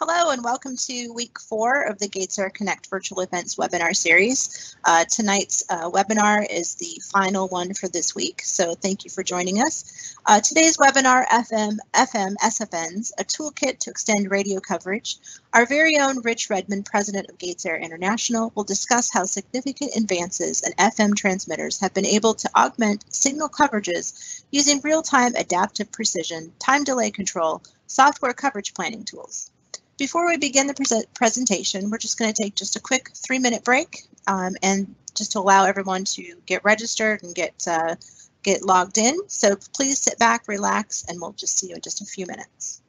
Hello and welcome to week four of the GatesAir Connect Virtual Events webinar series. Uh, tonight's uh, webinar is the final one for this week, so thank you for joining us. Uh, today's webinar, FM, FM SFNs, a toolkit to extend radio coverage. Our very own Rich Redmond, president of GatesAir International, will discuss how significant advances in FM transmitters have been able to augment signal coverages using real-time adaptive precision, time delay control, software coverage planning tools. Before we begin the pre presentation, we're just going to take just a quick three minute break um, and just to allow everyone to get registered and get uh, get logged in. So please sit back, relax, and we'll just see you in just a few minutes.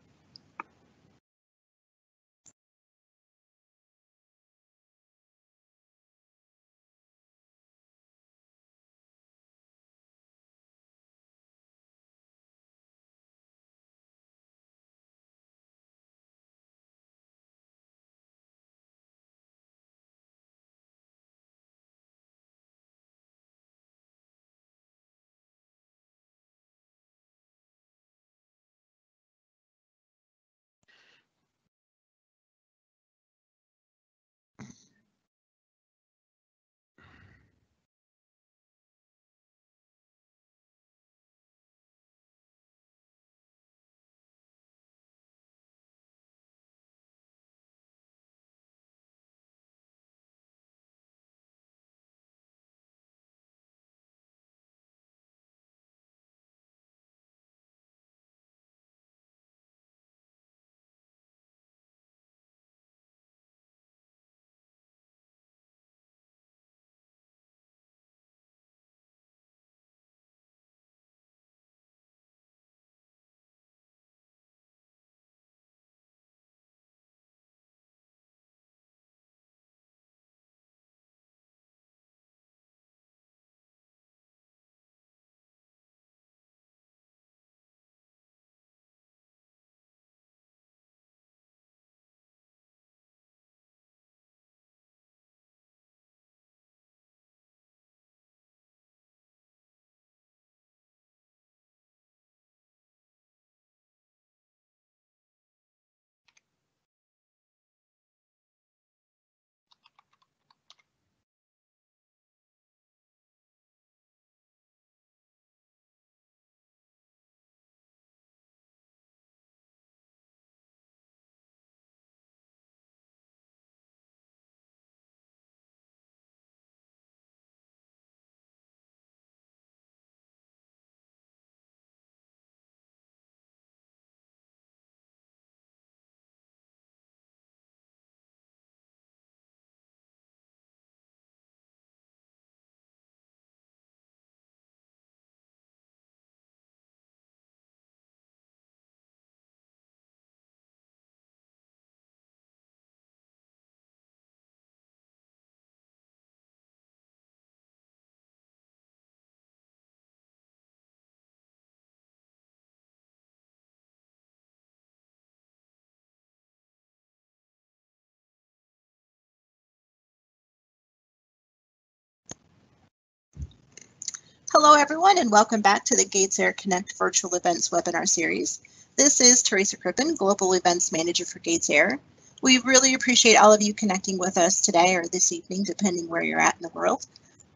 Hello, everyone, and welcome back to the GatesAir Connect Virtual Events webinar series. This is Teresa Crippen, Global Events Manager for GatesAir. We really appreciate all of you connecting with us today or this evening, depending where you're at in the world.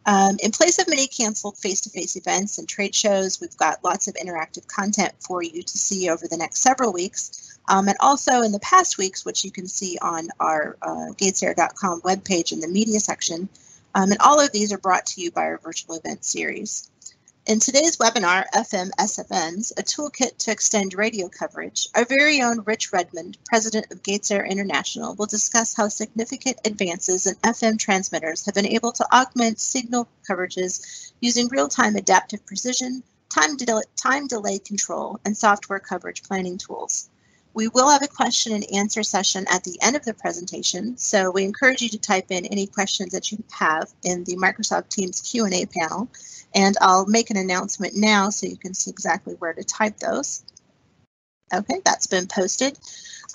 Um, in place of many canceled face-to-face -face events and trade shows, we've got lots of interactive content for you to see over the next several weeks. Um, and also in the past weeks, which you can see on our uh, gatesair.com webpage in the media section, um, and all of these are brought to you by our virtual event series. In today's webinar, FM SFNs, a toolkit to extend radio coverage, our very own Rich Redmond, president of GatesAir International, will discuss how significant advances in FM transmitters have been able to augment signal coverages using real-time adaptive precision, time, de time delay control, and software coverage planning tools. We will have a question and answer session at the end of the presentation, so we encourage you to type in any questions that you have in the Microsoft Teams Q&A panel, and I'll make an announcement now so you can see exactly where to type those. Okay, that's been posted.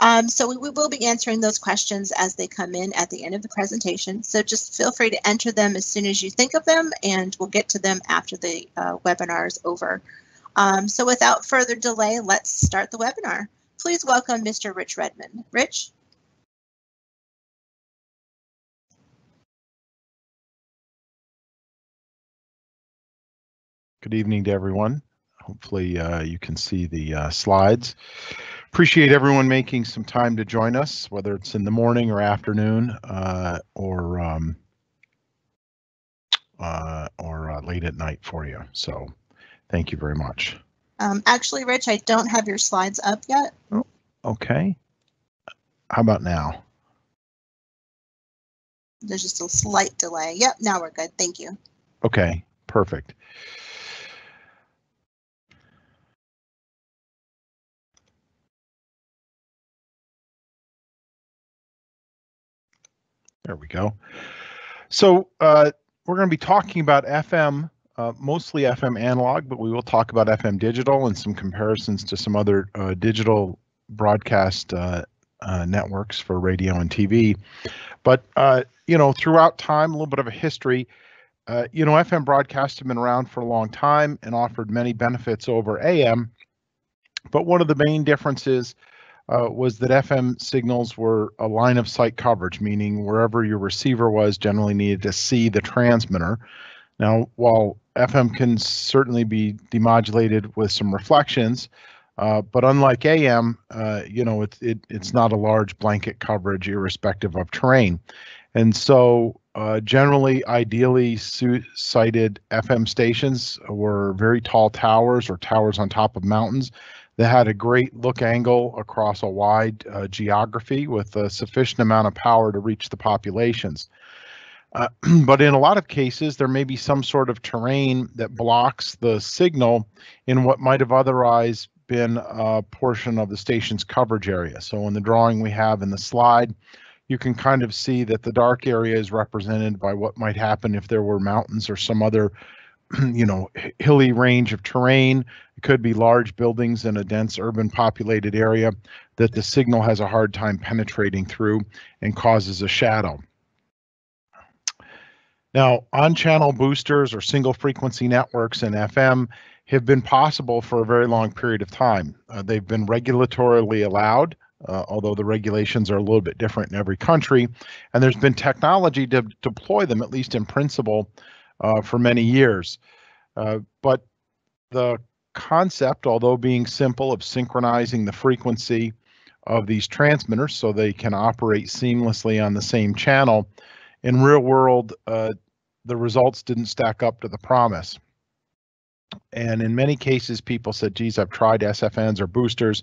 Um, so we, we, will be answering those questions as they come in at the end of the presentation. So just feel free to enter them as soon as you think of them, and we'll get to them after the uh, webinar is over. Um, so without further delay, let's start the webinar. Please welcome Mr. Rich Redmond. Rich? Good evening to everyone. Hopefully uh, you can see the uh, slides. Appreciate everyone making some time to join us, whether it's in the morning or afternoon uh, or um, uh, or uh, late at night for you. So thank you very much. Um, actually, Rich, I don't have your slides up yet. Oh, okay. How about now? There's just a slight delay. Yep, now we're good. Thank you. Okay, perfect. There we go. So uh, we're going to be talking about FM, uh, mostly FM analog, but we will talk about FM digital and some comparisons to some other uh, digital broadcast uh, uh, networks for radio and TV. But, you know, throughout time, a little bit of a history. you know, FM broadcasts have been around for a long time and offered many benefits over AM. But one of the main differences uh, was that FM signals were a line of sight coverage, meaning wherever your receiver was generally needed to see the transmitter. Now, while FM can certainly be demodulated with some reflections, uh, but unlike AM, uh, you know, it, it, it's not a large blanket coverage irrespective of terrain. And so uh, generally, ideally sited FM stations were very tall towers or towers on top of mountains that had a great look angle across a wide uh, geography with a sufficient amount of power to reach the populations. Uh, but in a lot of cases, there may be some sort of terrain that blocks the signal in what might have otherwise been a portion of the station's coverage area. So in the drawing we have in the slide, you can kind of see that the dark area is represented by what might happen if there were mountains or some other you know, hilly range of terrain. It could be large buildings in a dense urban populated area that the signal has a hard time penetrating through and causes a shadow. Now, on-channel boosters or single frequency networks in FM have been possible for a very long period of time. Uh, they've been regulatorily allowed, uh, although the regulations are a little bit different in every country, and there's been technology to deploy them, at least in principle, uh, for many years. Uh, but the concept, although being simple, of synchronizing the frequency of these transmitters so they can operate seamlessly on the same channel, in real world, uh, the results didn't stack up to the promise. And in many cases, people said, geez, I've tried SFNs or boosters.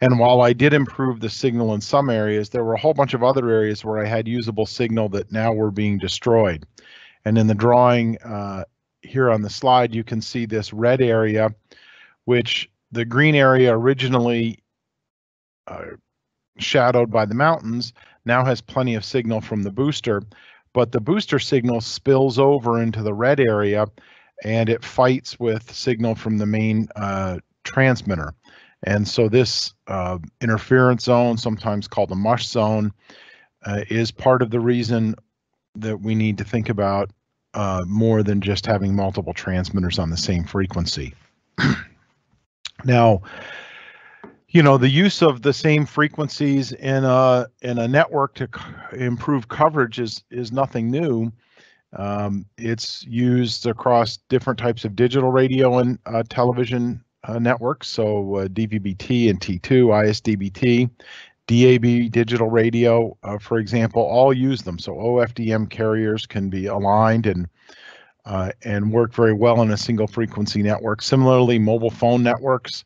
And while I did improve the signal in some areas, there were a whole bunch of other areas where I had usable signal that now were being destroyed. And in the drawing uh, here on the slide, you can see this red area, which the green area originally uh, shadowed by the mountains now has plenty of signal from the booster, but the booster signal spills over into the red area and it fights with signal from the main uh, transmitter. And so this uh, interference zone, sometimes called the mush zone, uh, is part of the reason that we need to think about uh, more than just having multiple transmitters on the same frequency. now, you know, the use of the same frequencies in a in a network to improve coverage is is nothing new. Um, it's used across different types of digital radio and uh, television uh, networks, so uh, DVB-T and T2, ISDBT, DAB digital radio, uh, for example, all use them. So OFDM carriers can be aligned and uh, and work very well in a single frequency network. Similarly, mobile phone networks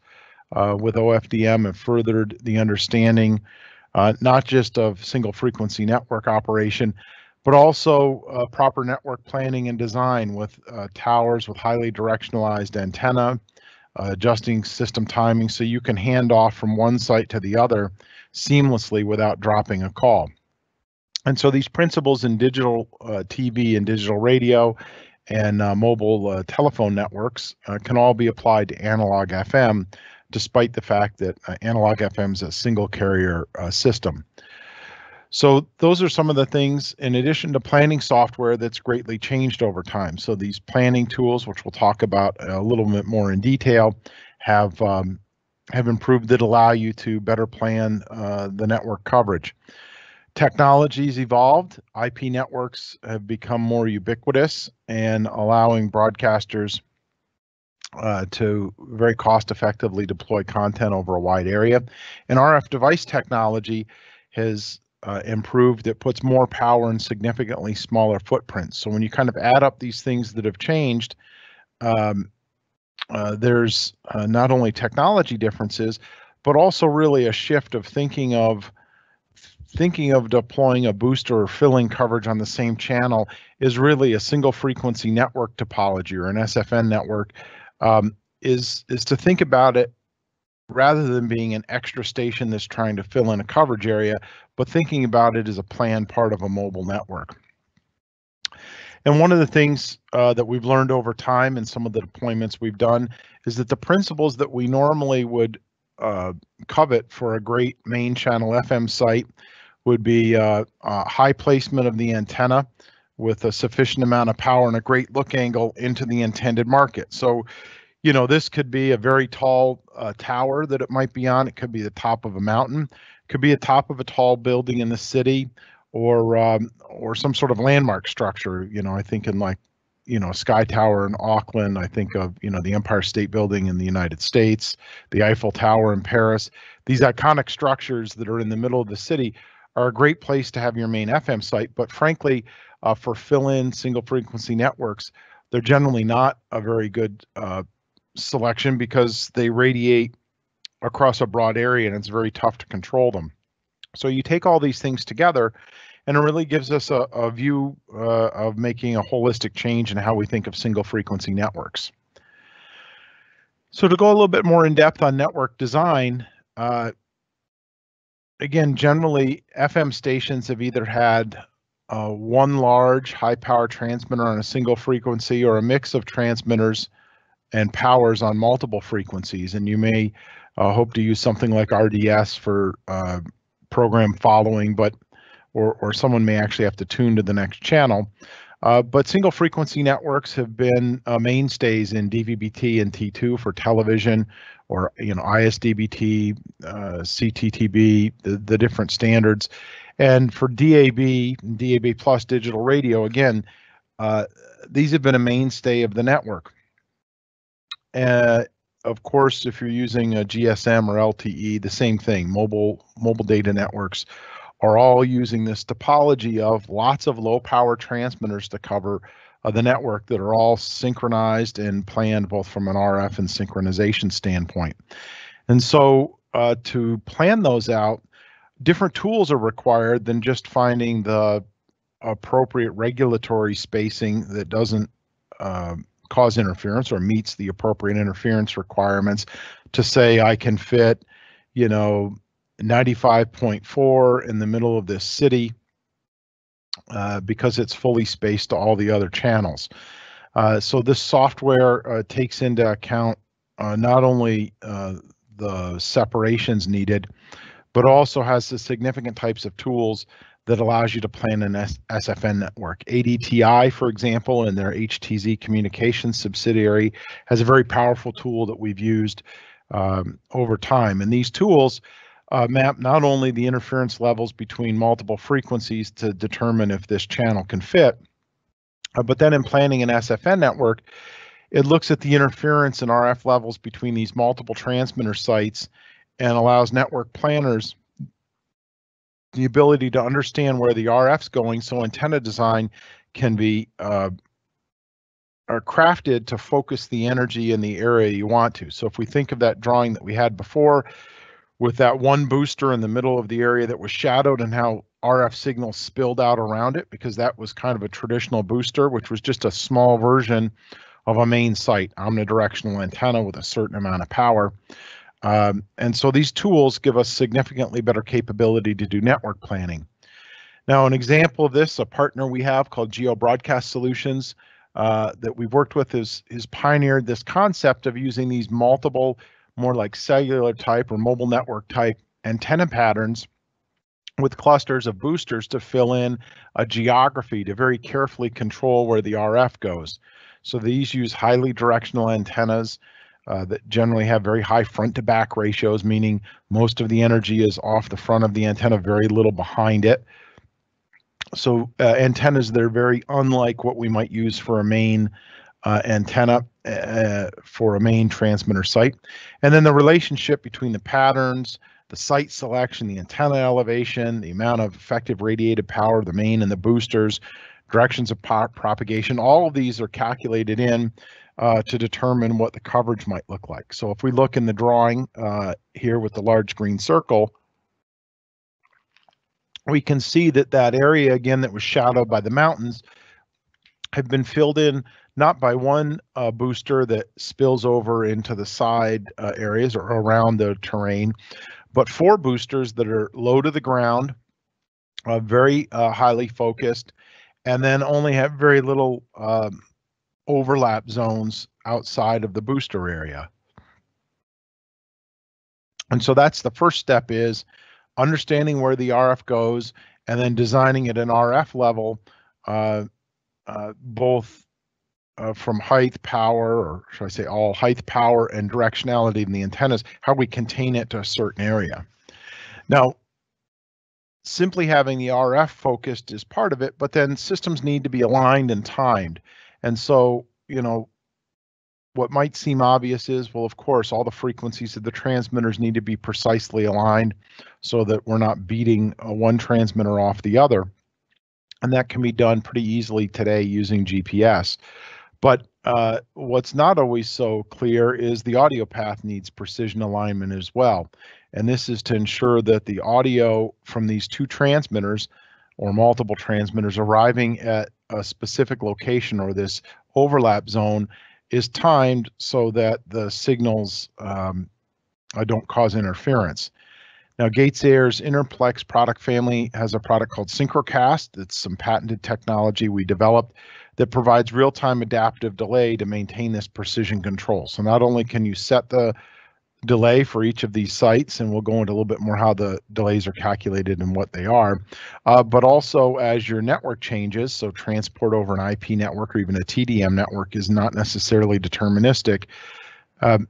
uh, with OFDM have furthered the understanding uh, not just of single frequency network operation, but also uh, proper network planning and design with uh, towers with highly directionalized antenna, adjusting system timing so you can hand off from one site to the other seamlessly without dropping a call. And so these principles in digital uh, TV and digital radio and uh, mobile uh, telephone networks uh, can all be applied to analog FM, despite the fact that uh, analog FM is a single carrier uh, system. So those are some of the things in addition to planning software that's greatly changed over time. So these planning tools, which we'll talk about a little bit more in detail, have um, have improved that allow you to better plan uh, the network coverage. Technologies evolved. IP networks have become more ubiquitous and allowing broadcasters uh, to very cost effectively deploy content over a wide area. And RF device technology has uh, improved. It puts more power in significantly smaller footprints. So when you kind of add up these things that have changed, um, uh, there's uh, not only technology differences, but also really a shift of thinking of thinking of deploying a booster or filling coverage on the same channel is really a single frequency network topology or an SFN network um, is is to think about it rather than being an extra station that's trying to fill in a coverage area, but thinking about it as a planned part of a mobile network. And one of the things uh, that we've learned over time in some of the deployments we've done is that the principles that we normally would uh, covet for a great main channel FM site would be uh, high placement of the antenna with a sufficient amount of power and a great look angle into the intended market. So, you know, this could be a very tall uh, tower that it might be on. It could be the top of a mountain. It could be a top of a tall building in the city, or um, or some sort of landmark structure. You know, I think in like, you know, Sky Tower in Auckland. I think of you know the Empire State Building in the United States, the Eiffel Tower in Paris. These iconic structures that are in the middle of the city are a great place to have your main FM site. But frankly, uh, for fill-in single frequency networks, they're generally not a very good uh, selection because they radiate across a broad area and it's very tough to control them. So you take all these things together and it really gives us a, a view uh, of making a holistic change in how we think of single frequency networks. So to go a little bit more in depth on network design, uh, again, generally FM stations have either had uh, one large high power transmitter on a single frequency or a mix of transmitters and powers on multiple frequencies. And you may uh, hope to use something like RDS for uh, program following, but or, or someone may actually have to tune to the next channel. Uh, but single frequency networks have been uh, mainstays in DVB-T and T2 for television or you know ISDBT, uh, CTTB, the, the different standards. And for DAB, DAB plus digital radio, again, uh, these have been a mainstay of the network. Uh, of course, if you're using a GSM or LTE, the same thing. Mobile mobile data networks are all using this topology of lots of low power transmitters to cover uh, the network that are all synchronized and planned both from an RF and synchronization standpoint. And so uh, to plan those out, different tools are required than just finding the appropriate regulatory spacing that doesn't uh, cause interference or meets the appropriate interference requirements to say I can fit, you know, 95.4 in the middle of this city uh, because it's fully spaced to all the other channels. Uh, so this software uh, takes into account uh, not only uh, the separations needed, but also has the significant types of tools that allows you to plan an S SFN network. ATDI, for example, in their HTZ communications subsidiary, has a very powerful tool that we've used um, over time. And these tools uh, map not only the interference levels between multiple frequencies to determine if this channel can fit, uh, but then in planning an SFN network, it looks at the interference and RF levels between these multiple transmitter sites and allows network planners the ability to understand where the RF's going so antenna design can be uh, are crafted to focus the energy in the area you want to. So if we think of that drawing that we had before, with that one booster in the middle of the area that was shadowed and how RF signals spilled out around it because that was kind of a traditional booster, which was just a small version of a main site omnidirectional antenna with a certain amount of power. Um, and so these tools give us significantly better capability to do network planning. Now, an example of this, a partner we have called GeoBroadcast Solutions uh, that we've worked with is, is pioneered this concept of using these multiple more like cellular type or mobile network type antenna patterns with clusters of boosters to fill in a geography to very carefully control where the RF goes. So these use highly directional antennas uh, that generally have very high front to back ratios, meaning most of the energy is off the front of the antenna, very little behind it. So uh, antennas, they're very unlike what we might use for a main uh, antenna uh, for a main transmitter site. And then the relationship between the patterns, the site selection, the antenna elevation, the amount of effective radiated power, the main and the boosters, directions of propagation, all of these are calculated in uh, to determine what the coverage might look like. So if we look in the drawing uh, here with the large green circle, we can see that that area again that was shadowed by the mountains have been filled in not by one uh, booster that spills over into the side uh, areas or around the terrain, but four boosters that are low to the ground, uh, very uh, highly focused, and then only have very little um, overlap zones outside of the booster area. And so that's the first step is understanding where the RF goes and then designing at an RF level, uh, uh, both uh, from height, power, or should I say all height, power, and directionality in the antennas, how we contain it to a certain area. Now, simply having the RF focused is part of it, but then systems need to be aligned and timed. And so, you know, what might seem obvious is, well, of course, all the frequencies of the transmitters need to be precisely aligned so that we're not beating uh, one transmitter off the other. And that can be done pretty easily today using GPS. But uh, what's not always so clear is the audio path needs precision alignment as well. And this is to ensure that the audio from these two transmitters or multiple transmitters arriving at a specific location or this overlap zone is timed so that the signals um, uh, don't cause interference. Now, Gates Air's Intraplex product family has a product called Synchrocast. It's some patented technology we developed that provides real-time adaptive delay to maintain this precision control. So not only can you set the delay for each of these sites, and we'll go into a little bit more how the delays are calculated and what they are, uh, but also as your network changes, so transport over an IP network or even a TDM network is not necessarily deterministic. Um,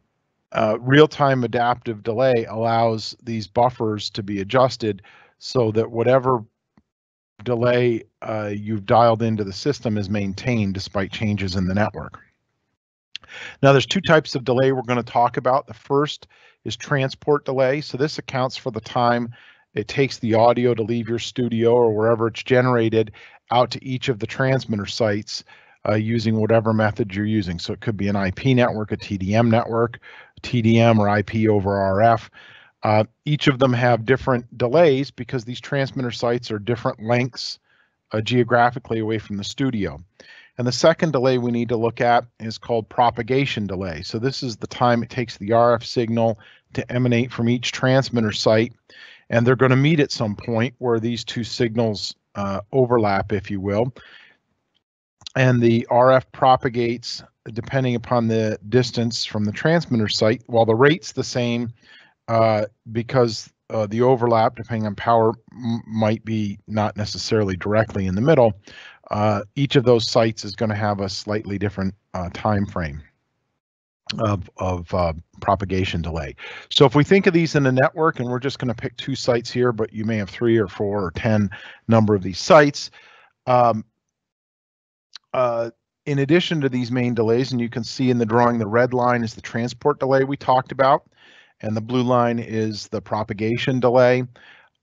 uh, real-time adaptive delay allows these buffers to be adjusted so that whatever delay uh, you've dialed into the system is maintained despite changes in the network. Now there's two types of delay we're going to talk about. The first is transport delay. So this accounts for the time it takes the audio to leave your studio or wherever it's generated out to each of the transmitter sites uh, using whatever method you're using. So it could be an IP network, a TDM network, TDM or IP over RF. Uh, each of them have different delays because these transmitter sites are different lengths uh, geographically away from the studio. And the second delay we need to look at is called propagation delay. So this is the time it takes the RF signal to emanate from each transmitter site. And they're going to meet at some point where these two signals uh, overlap, if you will. And the RF propagates depending upon the distance from the transmitter site. While the rate's the same, uh, because uh, the overlap, depending on power, might be not necessarily directly in the middle. Uh, each of those sites is going to have a slightly different uh, time frame of, of uh, propagation delay. So if we think of these in a network, and we're just going to pick two sites here, but you may have three or four or 10 number of these sites. Um, uh, in addition to these main delays, and you can see in the drawing, the red line is the transport delay we talked about and the blue line is the propagation delay.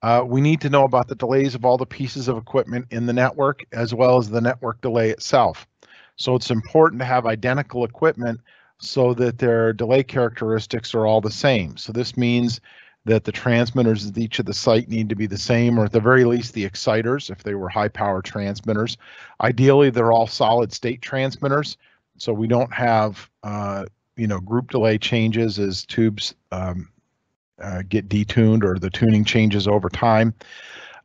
Uh, we need to know about the delays of all the pieces of equipment in the network as well as the network delay itself. So it's important to have identical equipment so that their delay characteristics are all the same. So this means that the transmitters at each of the site need to be the same, or at the very least the exciters if they were high power transmitters. Ideally, they're all solid state transmitters, so we don't have uh, you know group delay changes as tubes um, uh, get detuned or the tuning changes over time.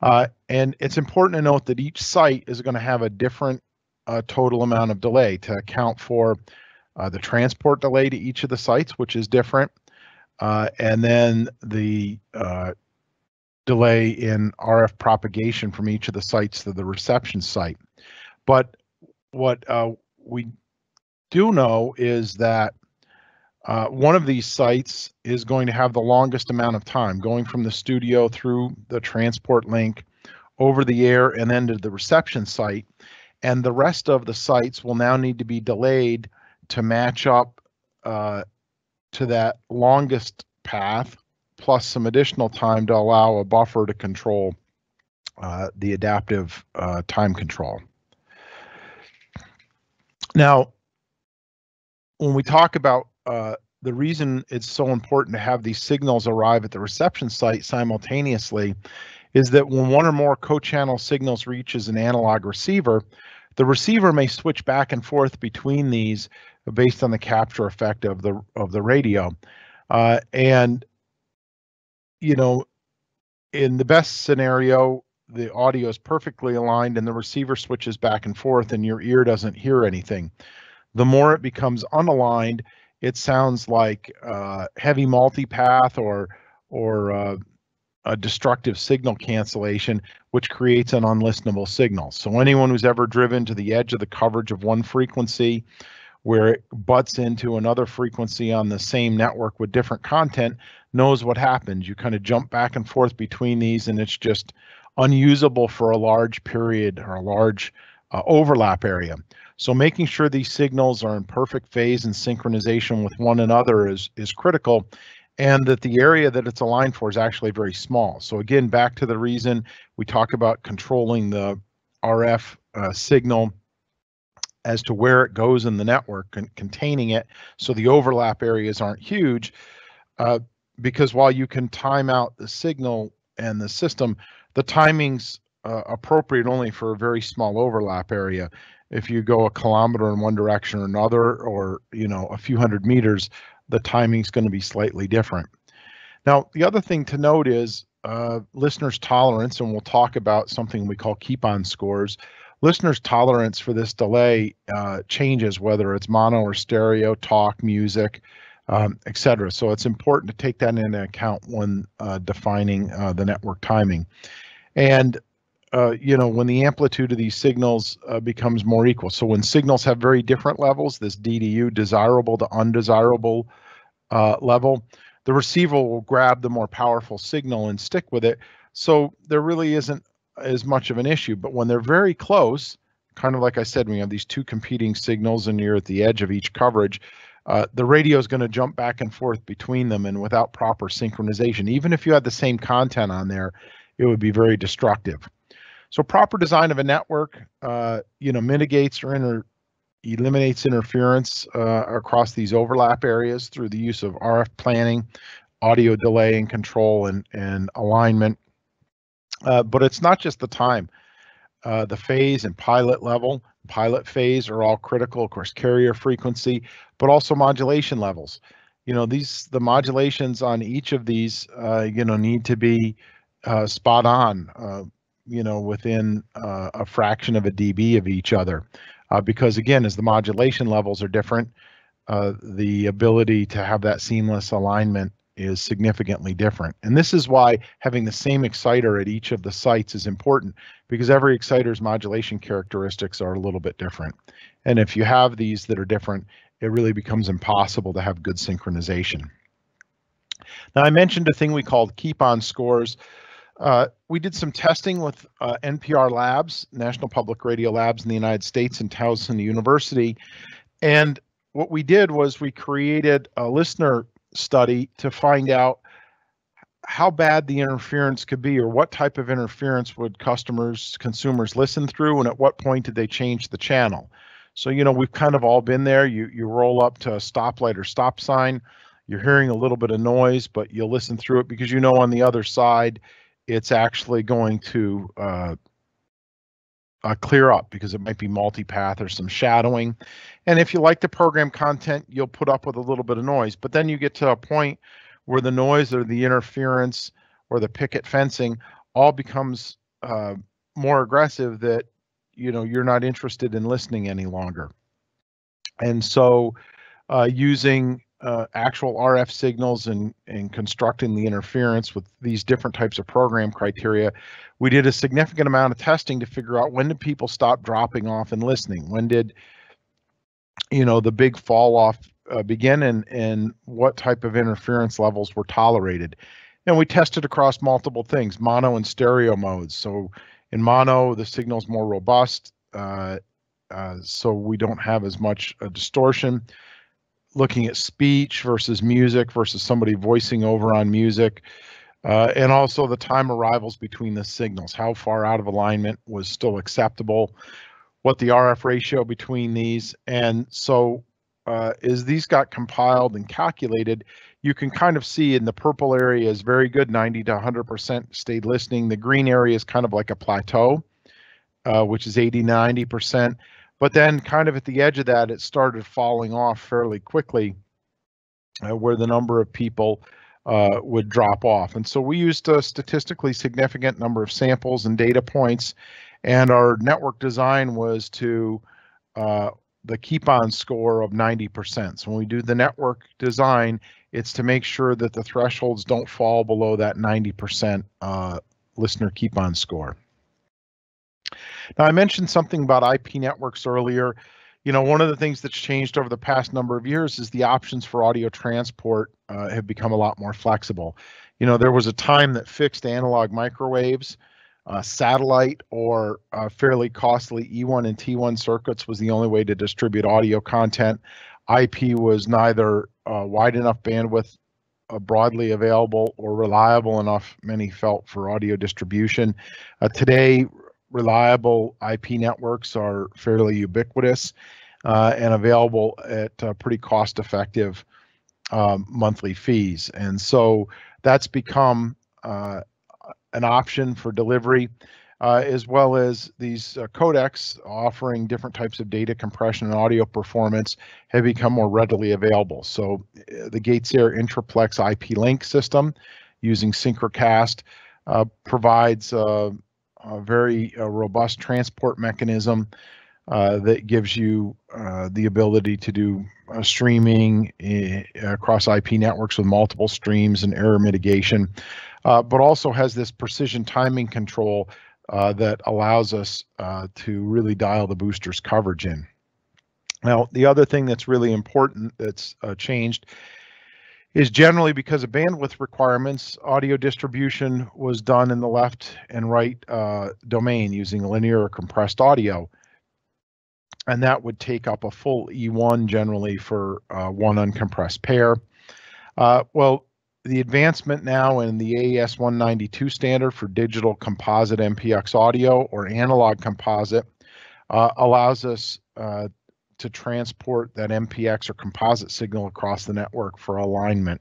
Uh, and it's important to note that each site is going to have a different uh, total amount of delay to account for uh, the transport delay to each of the sites, which is different, uh, and then the uh, delay in RF propagation from each of the sites to the reception site. But what we do know is that uh, one of these sites is going to have the longest amount of time going from the studio through the transport link over the air and then to the reception site. and the rest of the sites will now need to be delayed to match up uh, to that longest path plus some additional time to allow a buffer to control uh, the adaptive uh, time control. Now, when we talk about uh, the reason it's so important to have these signals arrive at the reception site simultaneously is that when one or more co-channel signals reaches an analog receiver, the receiver may switch back and forth between these based on the capture effect of the of the radio. Uh, and you know, in the best scenario, the audio is perfectly aligned and the receiver switches back and forth and your ear doesn't hear anything. The more it becomes unaligned, it sounds like uh, heavy multipath or or uh, a destructive signal cancellation, which creates an unlistenable signal. So anyone who's ever driven to the edge of the coverage of one frequency where it butts into another frequency on the same network with different content knows what happens. You kind of jump back and forth between these and it's just unusable for a large period or a large uh, overlap area. So making sure these signals are in perfect phase and synchronization with one another is, is critical and that the area that it's aligned for is actually very small. So again, back to the reason we talk about controlling the RF uh, signal as to where it goes in the network and containing it so the overlap areas aren't huge. Uh, because while you can time out the signal and the system, the timing's uh, appropriate only for a very small overlap area. If you go a kilometer in one direction or another, or you know a few hundred meters, the timing's going to be slightly different. Now, the other thing to note is uh, listeners' tolerance, and we'll talk about something we call keep on scores. Listeners' tolerance for this delay uh, changes whether it's mono or stereo, talk, music, um, etc. So it's important to take that into account when uh, defining uh, the network timing. And uh, you know, when the amplitude of these signals uh, becomes more equal. So when signals have very different levels, this DDU, desirable to undesirable uh, level, the receiver will grab the more powerful signal and stick with it. So there really isn't as much of an issue. But when they're very close, kind of like I said, when you have these two competing signals and you're at the edge of each coverage, uh, the radio is going to jump back and forth between them and without proper synchronization, even if you had the same content on there, it would be very destructive. So proper design of a network, uh, you know, mitigates or inter eliminates interference uh, across these overlap areas through the use of RF planning, audio delay and control, and and alignment. Uh, but it's not just the time. Uh, the phase and pilot level, pilot phase are all critical. Of course, carrier frequency, but also modulation levels. You know, these the modulations on each of these, uh, you know, need to be uh, spot on. You know, within uh, a fraction of a dB of each other. Uh, because again, as the modulation levels are different, uh, the ability to have that seamless alignment is significantly different. And this is why having the same exciter at each of the sites is important because every exciter's modulation characteristics are a little bit different. And if you have these that are different, it really becomes impossible to have good synchronization. Now I mentioned a thing we called keep on scores. Uh, we did some testing with uh, NPR Labs, National Public Radio Labs in the United States and Towson University. And what we did was we created a listener study to find out how bad the interference could be or what type of interference would customers, consumers listen through and at what point did they change the channel. So, you know, we've kind of all been there. You, you roll up to a stoplight or stop sign, you're hearing a little bit of noise, but you'll listen through it because you know on the other side it's actually going to uh, uh, clear up because it might be multipath or some shadowing. And if you like the program content, you'll put up with a little bit of noise. But then you get to a point where the noise or the interference or the picket fencing all becomes uh, more aggressive that you know you're not interested in listening any longer. And so uh, using uh, actual RF signals and, and constructing the interference with these different types of program criteria, we did a significant amount of testing to figure out when did people stop dropping off and listening? When did, you know, the big fall off uh, begin and, and what type of interference levels were tolerated? And we tested across multiple things, mono and stereo modes. So in mono, the signal's more robust. Uh, uh, so we don't have as much uh, distortion. Looking at speech versus music versus somebody voicing over on music. Uh, and also the time arrivals between the signals, how far out of alignment was still acceptable, what the RF ratio between these. And so uh, as these got compiled and calculated, you can kind of see in the purple area is very good, 90 to 100% stayed listening. The green area is kind of like a plateau, uh, which is 80, 90%. But then kind of at the edge of that, it started falling off fairly quickly uh, where the number of people uh, would drop off. And so we used a statistically significant number of samples and data points. And our network design was to uh, the keep on score of 90%. So when we do the network design, it's to make sure that the thresholds don't fall below that 90% uh, listener keep on score. Now, I mentioned something about IP networks earlier. You know, one of the things that's changed over the past number of years is the options for audio transport uh, have become a lot more flexible. You know, there was a time that fixed analog microwaves, uh, satellite, or uh, fairly costly E1 and T1 circuits was the only way to distribute audio content. IP was neither uh, wide enough bandwidth uh, broadly available or reliable enough, many felt, for audio distribution. Uh, today, reliable IP networks are fairly ubiquitous uh, and available at uh, pretty cost effective um, monthly fees. And so that's become uh, an option for delivery uh, as well as these uh, codecs offering different types of data compression and audio performance have become more readily available. So uh, the GatesAir Intraplex IP link system using Synchrocast uh, provides a very uh, robust transport mechanism uh, that gives you the ability to do streaming eh, across IP networks with multiple streams and error mitigation, but also has this precision timing control uh, that allows us uh, to really dial the booster's coverage in. Now, the other thing that's really important that's uh, changed is generally because of bandwidth requirements, audio distribution was done in the left and right uh, domain using linear or compressed audio. And that would take up a full E1 generally for uh, one uncompressed pair. Uh, well, the advancement now in the AES 192 standard for digital composite MPX audio or analog composite uh, allows us uh, to transport that MPX or composite signal across the network for alignment.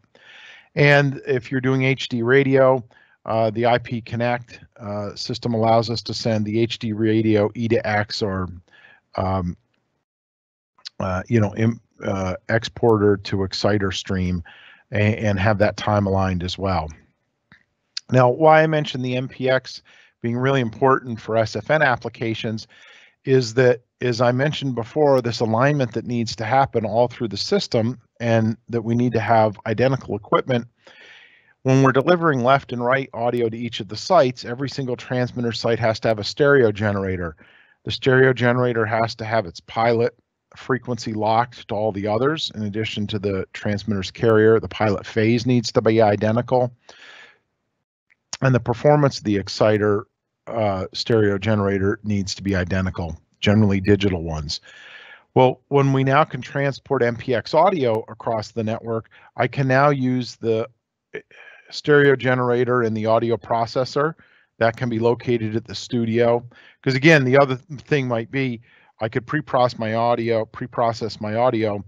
And if you're doing HD radio, uh, the IP Connect uh, system allows us to send the HD radio E to X or, um, uh, you know, uh, exporter to exciter stream and, and have that time aligned as well. Now, why I mentioned the MPX being really important for SFN applications is that, as I mentioned before, this alignment that needs to happen all through the system and that we need to have identical equipment. When we're delivering left and right audio to each of the sites, every single transmitter site has to have a stereo generator. The stereo generator has to have its pilot frequency locked to all the others. In addition to the transmitter's carrier, the pilot phase needs to be identical. And the performance of the exciter uh, stereo generator needs to be identical, generally digital ones. Well, when we now can transport MPX audio across the network, I can now use the eh, stereo generator in the audio processor that can be located at the studio. Because again, the other thing might be I could pre-process my audio, pre-process my audio,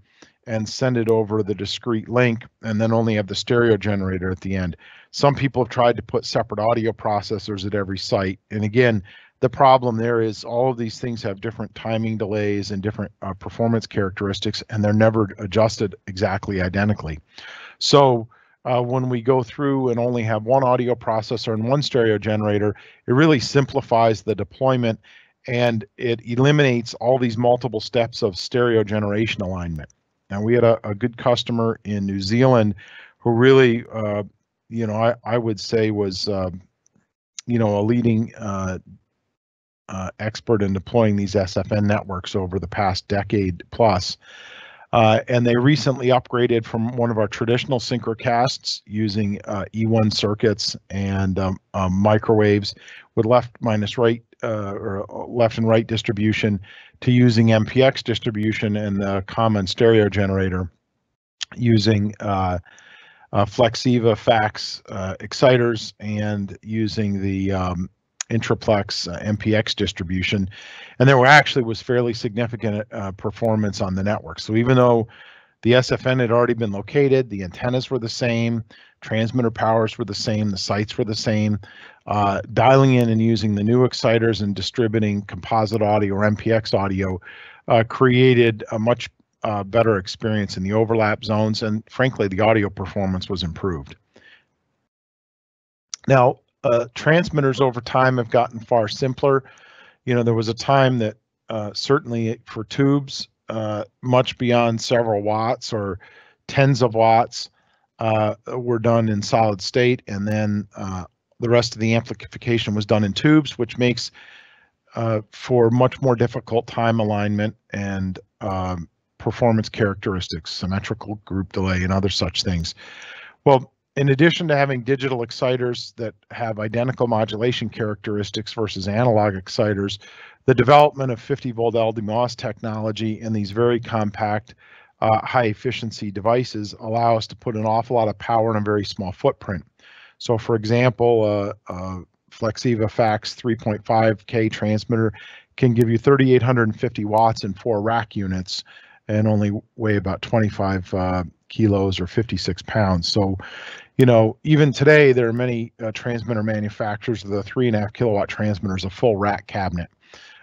and send it over the discrete link, and then only have the stereo generator at the end. Some people have tried to put separate audio processors at every site, and again, the problem there is all of these things have different timing delays and different uh, performance characteristics, and they're never adjusted exactly identically. So uh, when we go through and only have one audio processor and one stereo generator, it really simplifies the deployment and it eliminates all these multiple steps of stereo generation alignment. Now we had a, a good customer in New Zealand who really, uh, you know, I, I would say was, uh, you know, a leading uh, uh expert in deploying these SFN networks over the past decade plus. Uh, and they recently upgraded from one of our traditional synchrocasts using uh, E1 circuits and um, um, microwaves with left minus right uh, or uh, left and right distribution to using MPX distribution and the common stereo generator using uh, uh, Flexiva fax exciters and using the um, Intraplex uh, MPX distribution, and there were actually was fairly significant uh, performance on the network. So even though the SFN had already been located, the antennas were the same, transmitter powers were the same, the sites were the same. Uh, dialing in and using the new exciters and distributing composite audio or MPX audio uh, created a much uh, better experience in the overlap zones, and frankly, the audio performance was improved. Now, uh, transmitters over time have gotten far simpler. You know, there was a time that uh, certainly for tubes, uh, much beyond several watts or tens of watts uh, were done in solid state, and then uh, the rest of the amplification was done in tubes, which makes uh, for much more difficult time alignment and um, performance characteristics, symmetrical group delay, and other such things. Well, in addition to having digital exciters that have identical modulation characteristics versus analog exciters, the development of 50 volt LDMOS technology in these very compact, uh, high efficiency devices allow us to put an awful lot of power in a very small footprint. So for example, uh, uh, Flexiva Fax 3.5K transmitter can give you 3,850 watts in four rack units and only weigh about 25 uh, kilos or 56 pounds. So you know, even today, there are many uh, transmitter manufacturers. The three and a half kilowatt transmitter is a full rack cabinet.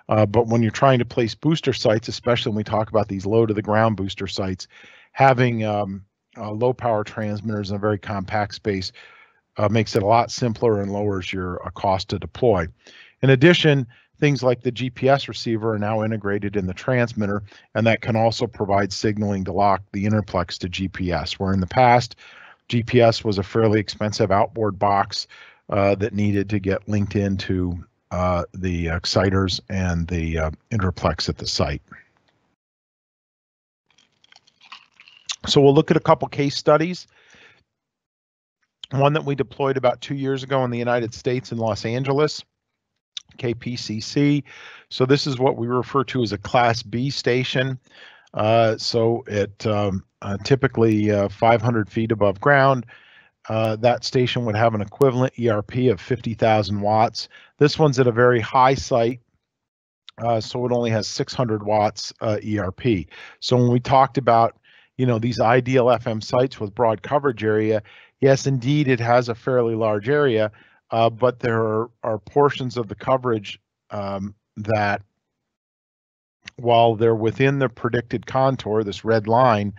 Uh, but when you're trying to place booster sites, especially when we talk about these low to the ground booster sites, having um, uh, low power transmitters in a very compact space uh, makes it a lot simpler and lowers your uh, cost to deploy. In addition, things like the GPS receiver are now integrated in the transmitter, and that can also provide signaling to lock the Intraplex to GPS, where in the past, GPS was a fairly expensive outboard box uh, that needed to get linked into uh, the exciters and the uh, Intraplex at the site. So we'll look at a couple case studies. One that we deployed about two years ago in the United States in Los Angeles, KPCC. So this is what we refer to as a Class B station. Uh, so it um, uh, typically uh, 500 feet above ground. That station would have an equivalent ERP of 50,000 watts. This one's at a very high site, so it only has 600 watts ERP. So when we talked about, you know, these ideal FM sites with broad coverage area, yes, indeed, it has a fairly large area, uh, but there are, are portions of the coverage um, that while they're within the predicted contour, this red line,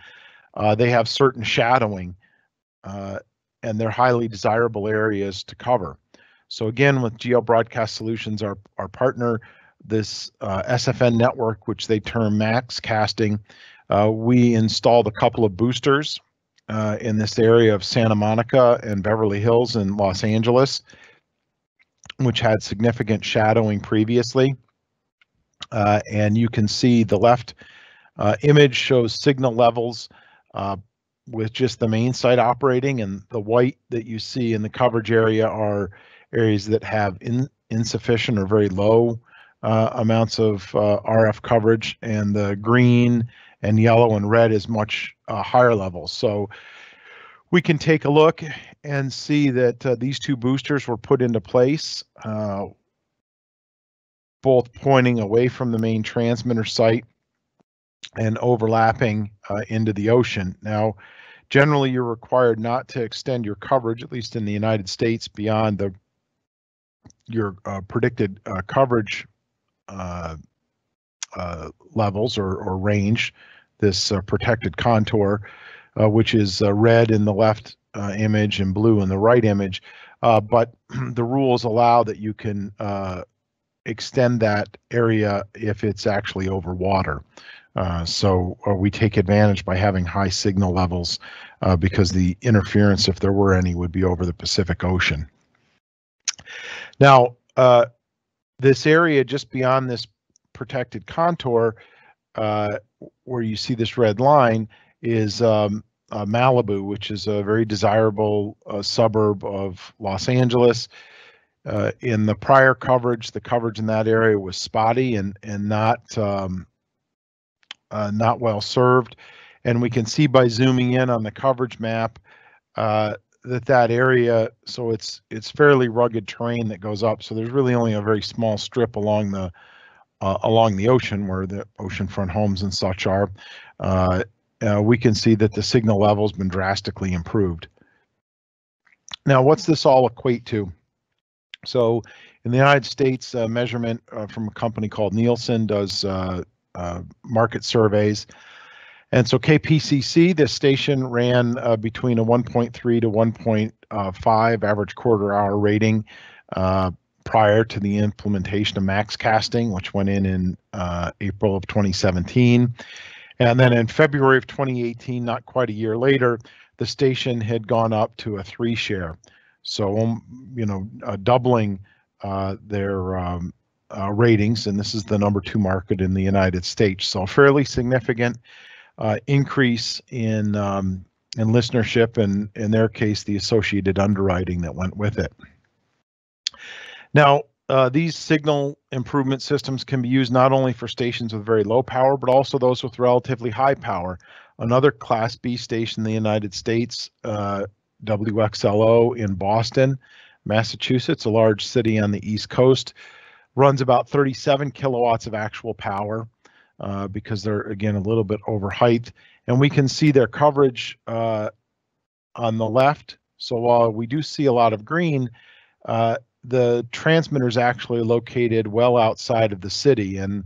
uh, they have certain shadowing uh, and they're highly desirable areas to cover. So again, with GeoBroadcast Solutions, our, our partner, this uh, SFN network, which they term MaxxCasting, uh, we installed a couple of boosters uh, in this area of Santa Monica and Beverly Hills in Los Angeles, which had significant shadowing previously. Uh, and you can see the left image shows signal levels uh, with just the main site operating and the white that you see in the coverage area are areas that have in, insufficient or very low uh, amounts of uh, RF coverage and the green and yellow and red is much uh, higher levels. So we can take a look and see that uh, these two boosters were put into place, uh, both pointing away from the main transmitter site and overlapping uh, into the ocean. Now, generally, you're required not to extend your coverage, at least in the United States, beyond the your uh, predicted uh, coverage uh, uh, levels or, or range. This uh, protected contour, which is red in the left image and blue in the right image, but the rules allow that you can extend that area if it's actually over water. Uh, so uh, we take advantage by having high signal levels uh, because the interference, if there were any, would be over the Pacific Ocean. Now, uh, this area just beyond this protected contour, uh, where you see this red line is um, uh, Malibu, which is a very desirable suburb of Los Angeles. Uh, in the prior coverage, the coverage in that area was spotty and and not um, uh, not well served. And we can see by zooming in on the coverage map uh, that that area, so it's it's fairly rugged terrain that goes up. So there's really only a very small strip along the uh, along the ocean where the oceanfront homes and such are. Uh, uh, we can see that the signal level has been drastically improved. Now, what's this all equate to? So in the United States, uh, measurement uh, from a company called Nielsen does uh, uh, market surveys. And so KPCC, this station ran uh, between a 1.3 to 1.5 average quarter hour rating prior to the implementation of MaxxCasting, which went in in April of 2017. And then in February of 2018, not quite a year later, the station had gone up to a three share. So, um, you know, uh, doubling uh, their um, uh, ratings, and this is the number two market in the United States. So, fairly significant uh, increase in um, in listenership, and in their case, the associated underwriting that went with it. Now, uh, these signal improvement systems can be used not only for stations with very low power, but also those with relatively high power. Another Class B station in the United States, uh, WXLO in Boston, Massachusetts, a large city on the East Coast, runs about 37 kilowatts of actual power uh, because they're, again, a little bit over height. And we can see their coverage uh, on the left. So while we do see a lot of green, uh, the transmitter is actually located well outside of the city. And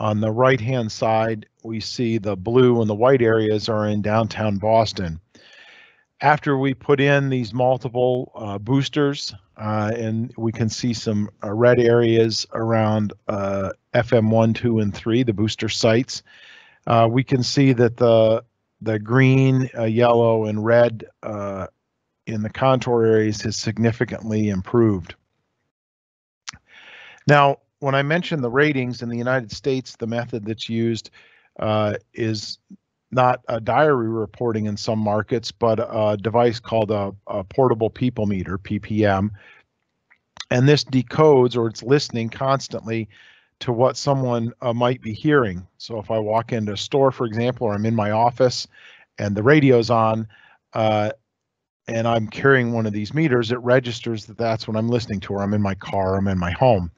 on the right hand side, we see the blue and the white areas are in downtown Boston. After we put in these multiple uh, boosters, uh, and we can see some uh, red areas around uh, FM 1, 2, and 3, the booster sites, uh, we can see that the the green, uh, yellow, and red in the contour areas has significantly improved. Now, when I mentioned the ratings in the United States, the method that's used is not a diary reporting in some markets, but a device called a, a, portable people meter, PPM. And this decodes or it's listening constantly to what someone uh, might be hearing. So if I walk into a store, for example, or I'm in my office and the radio's on, uh, and I'm carrying one of these meters, it registers that that's what I'm listening to, or I'm in my car, I'm in my home.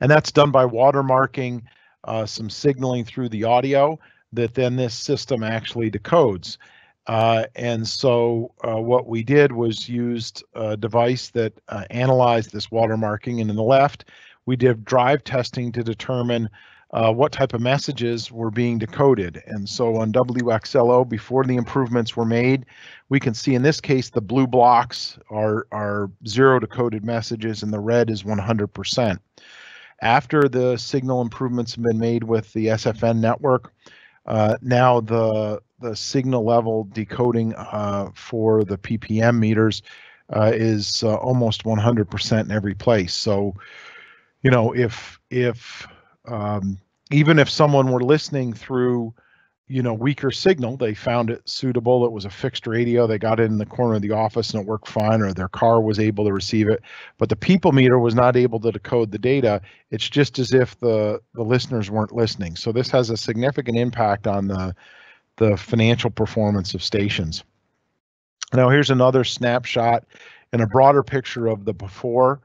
And that's done by watermarking uh, some signaling through the audio that then this system actually decodes. Uh, and so uh, what we did was used a device that uh, analyzed this watermarking. And in the left, we did drive testing to determine uh, what type of messages were being decoded. And so on WXLO, before the improvements were made, we can see in this case the blue blocks are, are zero decoded messages and the red is 100%. After the signal improvements have been made with the SFN network, uh, now the the signal level decoding uh, for the PPM meters uh, is uh, almost 100% in every place. So, you know, if if um, even if someone were listening through you know, weaker signal. They found it suitable. It was a fixed radio. They got it in the corner of the office and it worked fine, or their car was able to receive it. But the people meter was not able to decode the data. It's just as if the the listeners weren't listening. So this has a significant impact on the the financial performance of stations. Now here's another snapshot and a broader picture of the before.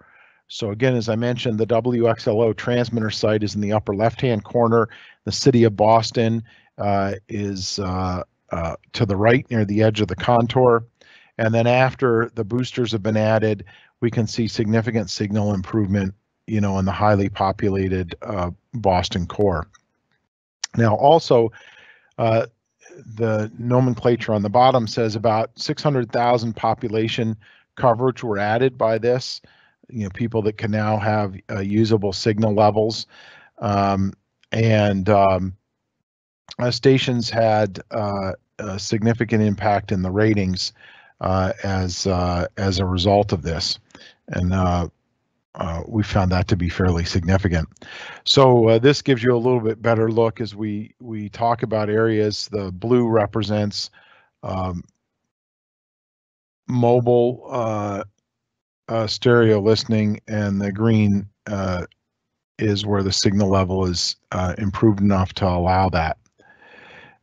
So again, as I mentioned, the WXLO transmitter site is in the upper left-hand corner. The city of Boston is uh, uh, to the right near the edge of the contour. And then after the boosters have been added, we can see significant signal improvement, you know, in the highly populated uh, Boston core. Now, also, uh, the nomenclature on the bottom says about 600,000 population coverage were added by this. You know, people that can now have uh, usable signal levels. Um, and um, uh, stations had uh, a significant impact in the ratings uh, as uh, as a result of this. And uh, uh, we found that to be fairly significant. So uh, this gives you a little bit better look as we we talk about areas. The blue represents um, mobile uh, uh stereo listening, and the green uh, is where the signal level is uh, improved enough to allow that.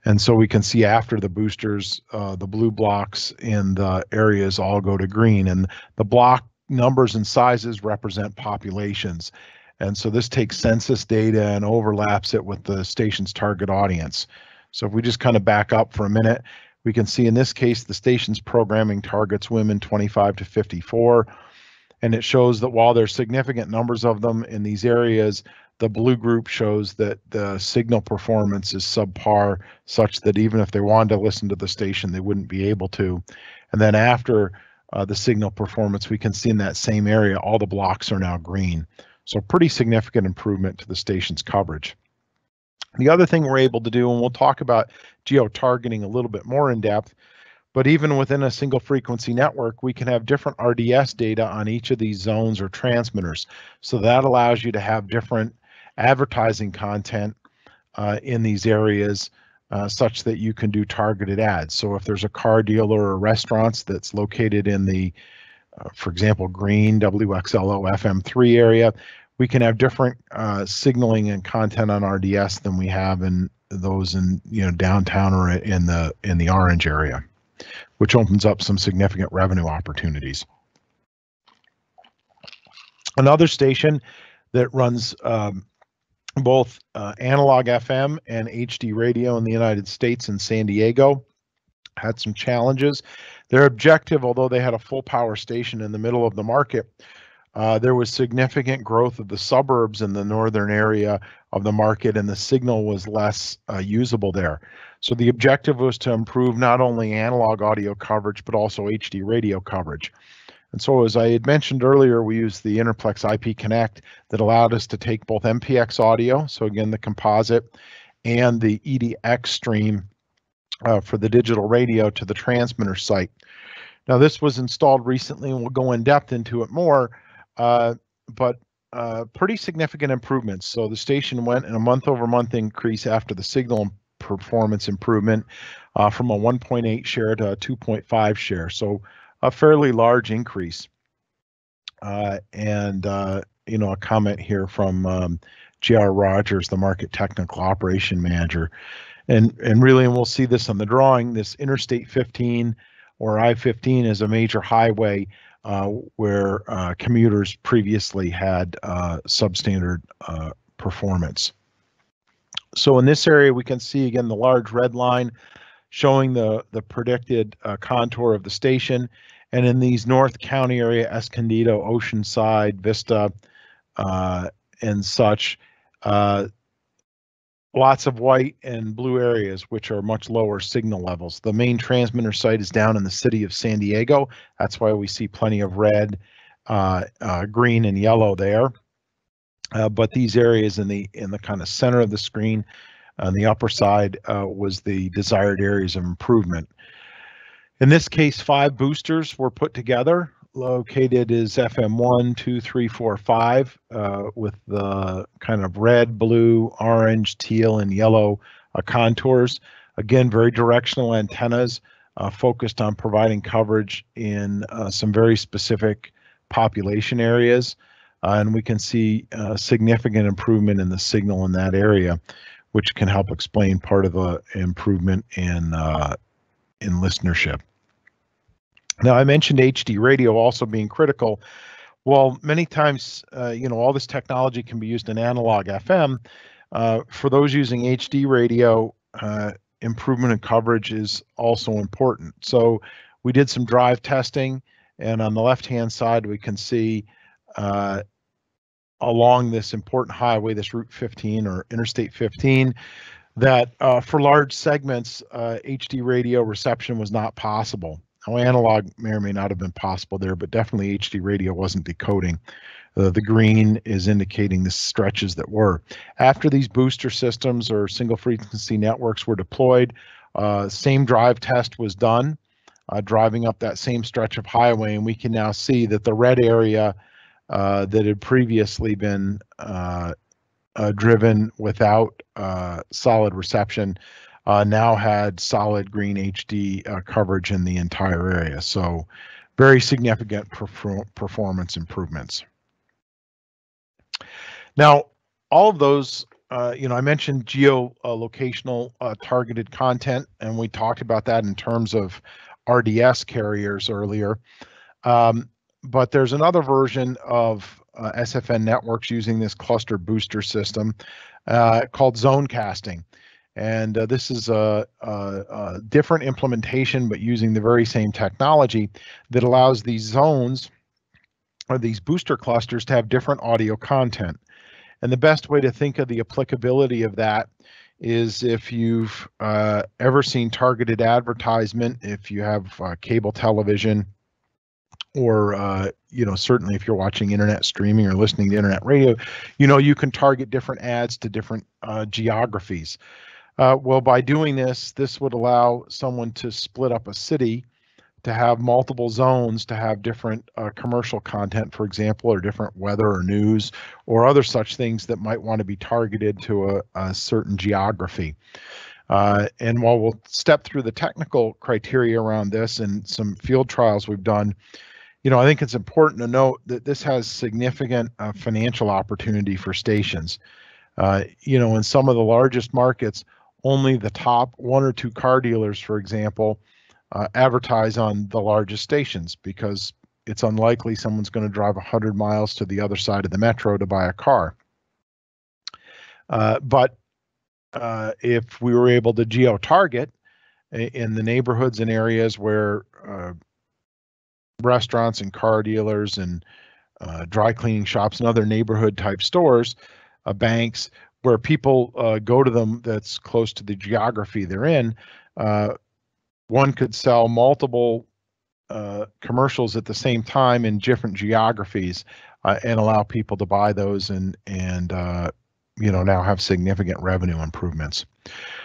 And so we can see after the boosters, uh, the blue blocks in the areas all go to green, and the block numbers and sizes represent populations. And so this takes census data and overlaps it with the station's target audience. So if we just kind of back up for a minute, we can see in this case, the station's programming targets women 25 to 54. And it shows that while there's significant numbers of them in these areas, the blue group shows that the signal performance is subpar, such that even if they wanted to listen to the station, they wouldn't be able to. And then after uh, the signal performance, we can see in that same area, all the blocks are now green. So pretty significant improvement to the station's coverage. The other thing we're able to do, and we'll talk about geo-targeting a little bit more in depth, but even within a single frequency network, we can have different RDS data on each of these zones or transmitters. So that allows you to have different advertising content uh, in these areas uh, such that you can do targeted ads. So if there's a car dealer or restaurants that's located in the, uh, for example, green WXLO FM3 area, we can have different uh, signaling and content on RDS than we have in those in you know downtown or in the in the orange area, which opens up some significant revenue opportunities. Another station that runs um, both uh, analog FM and HD radio in the United States and San Diego. Had some challenges. Their objective, although they had a full power station in the middle of the market, uh, there was significant growth of the suburbs in the northern area of the market, and the signal was less uh, usable there. So the objective was to improve not only analog audio coverage, but also HD radio coverage. And so as I had mentioned earlier, we used the Intraplex IP Connect that allowed us to take both MPX audio, so again, the composite, and the E2X stream uh, for the digital radio to the transmitter site. Now this was installed recently and we'll go in depth into it more, uh, but uh, pretty significant improvements. So the station went in a month over month increase after the signal performance improvement uh, from a 1.8 share to a 2.5 share. So a fairly large increase. Uh, and, uh, you know, a comment here from um. Rogers, the market technical operation manager. And, and really, and we'll see this on the drawing, this Interstate 15 or I-15 is a major highway uh, where uh, commuters previously had uh, substandard uh, performance. So in this area, we can see again the large red line showing the, the predicted contour of the station. And in these North County area, Escondido, Oceanside, Vista, uh, and such, uh, lots of white and blue areas, which are much lower signal levels. The main transmitter site is down in the city of San Diego. That's why we see plenty of red, uh, uh, green, and yellow there. Uh, but these areas in the in the kind of center of the screen on the upper side uh, was the desired areas of improvement. In this case, five boosters were put together. Located is FM1, 2, 3, 4, 5, uh, with the kind of red, blue, orange, teal, and yellow uh, contours. Again, very directional antennas uh, focused on providing coverage in uh, some very specific population areas. Uh, and we can see a significant improvement in the signal in that area which can help explain part of the improvement in uh, in listenership. Now, I mentioned HD radio also being critical. Well, many times, uh, you know, all this technology can be used in analog FM. Uh, for those using HD radio, uh, improvement in coverage is also important. So we did some drive testing, and on the left-hand side, we can see uh, along this important highway, this Route 15 or Interstate 15, that uh, for large segments, uh, HD radio reception was not possible. Now, analog may or may not have been possible there, but definitely HD radio wasn't decoding. Uh, the green is indicating the stretches that were. After these booster systems or single frequency networks were deployed, uh, same drive test was done, uh, driving up that same stretch of highway, and we can now see that the red area uh, that had previously been uh, uh, driven without solid reception uh, now had solid green HD uh, coverage in the entire area. So very significant perfor performance improvements. Now, all of those, uh, you know, I mentioned geolocational uh, targeted content, and we talked about that in terms of RDS carriers earlier. Um, but there's another version of uh, SFN networks using this cluster booster system uh, called zone casting. And uh, this is a, a, a, different implementation, but using the very same technology that allows these zones or these booster clusters to have different audio content. And the best way to think of the applicability of that is if you've uh, ever seen targeted advertisement, if you have uh, cable television, or uh, you know certainly if you're watching internet streaming or listening to internet radio you know you can target different ads to different uh, geographies uh, well, by doing this, this would allow someone to split up a city to have multiple zones to have different uh, commercial content, for example, or different weather or news or other such things that might want to be targeted to a, a certain geography. Uh, and while we'll step through the technical criteria around this and some field trials we've done, you know, I think it's important to note that this has significant uh, financial opportunity for stations. Uh, you know, in some of the largest markets, only the top one or two car dealers, for example, uh, advertise on the largest stations because it's unlikely someone's going to drive 100 miles to the other side of the metro to buy a car. Uh, but uh, if we were able to geo target in the neighborhoods and areas where uh, restaurants and car dealers and uh, dry cleaning shops and other neighborhood type stores, uh, banks, where people uh, go to them that's close to the geography they're in, uh, one could sell multiple uh, commercials at the same time in different geographies uh, and allow people to buy those and and uh, you know now have significant revenue improvements.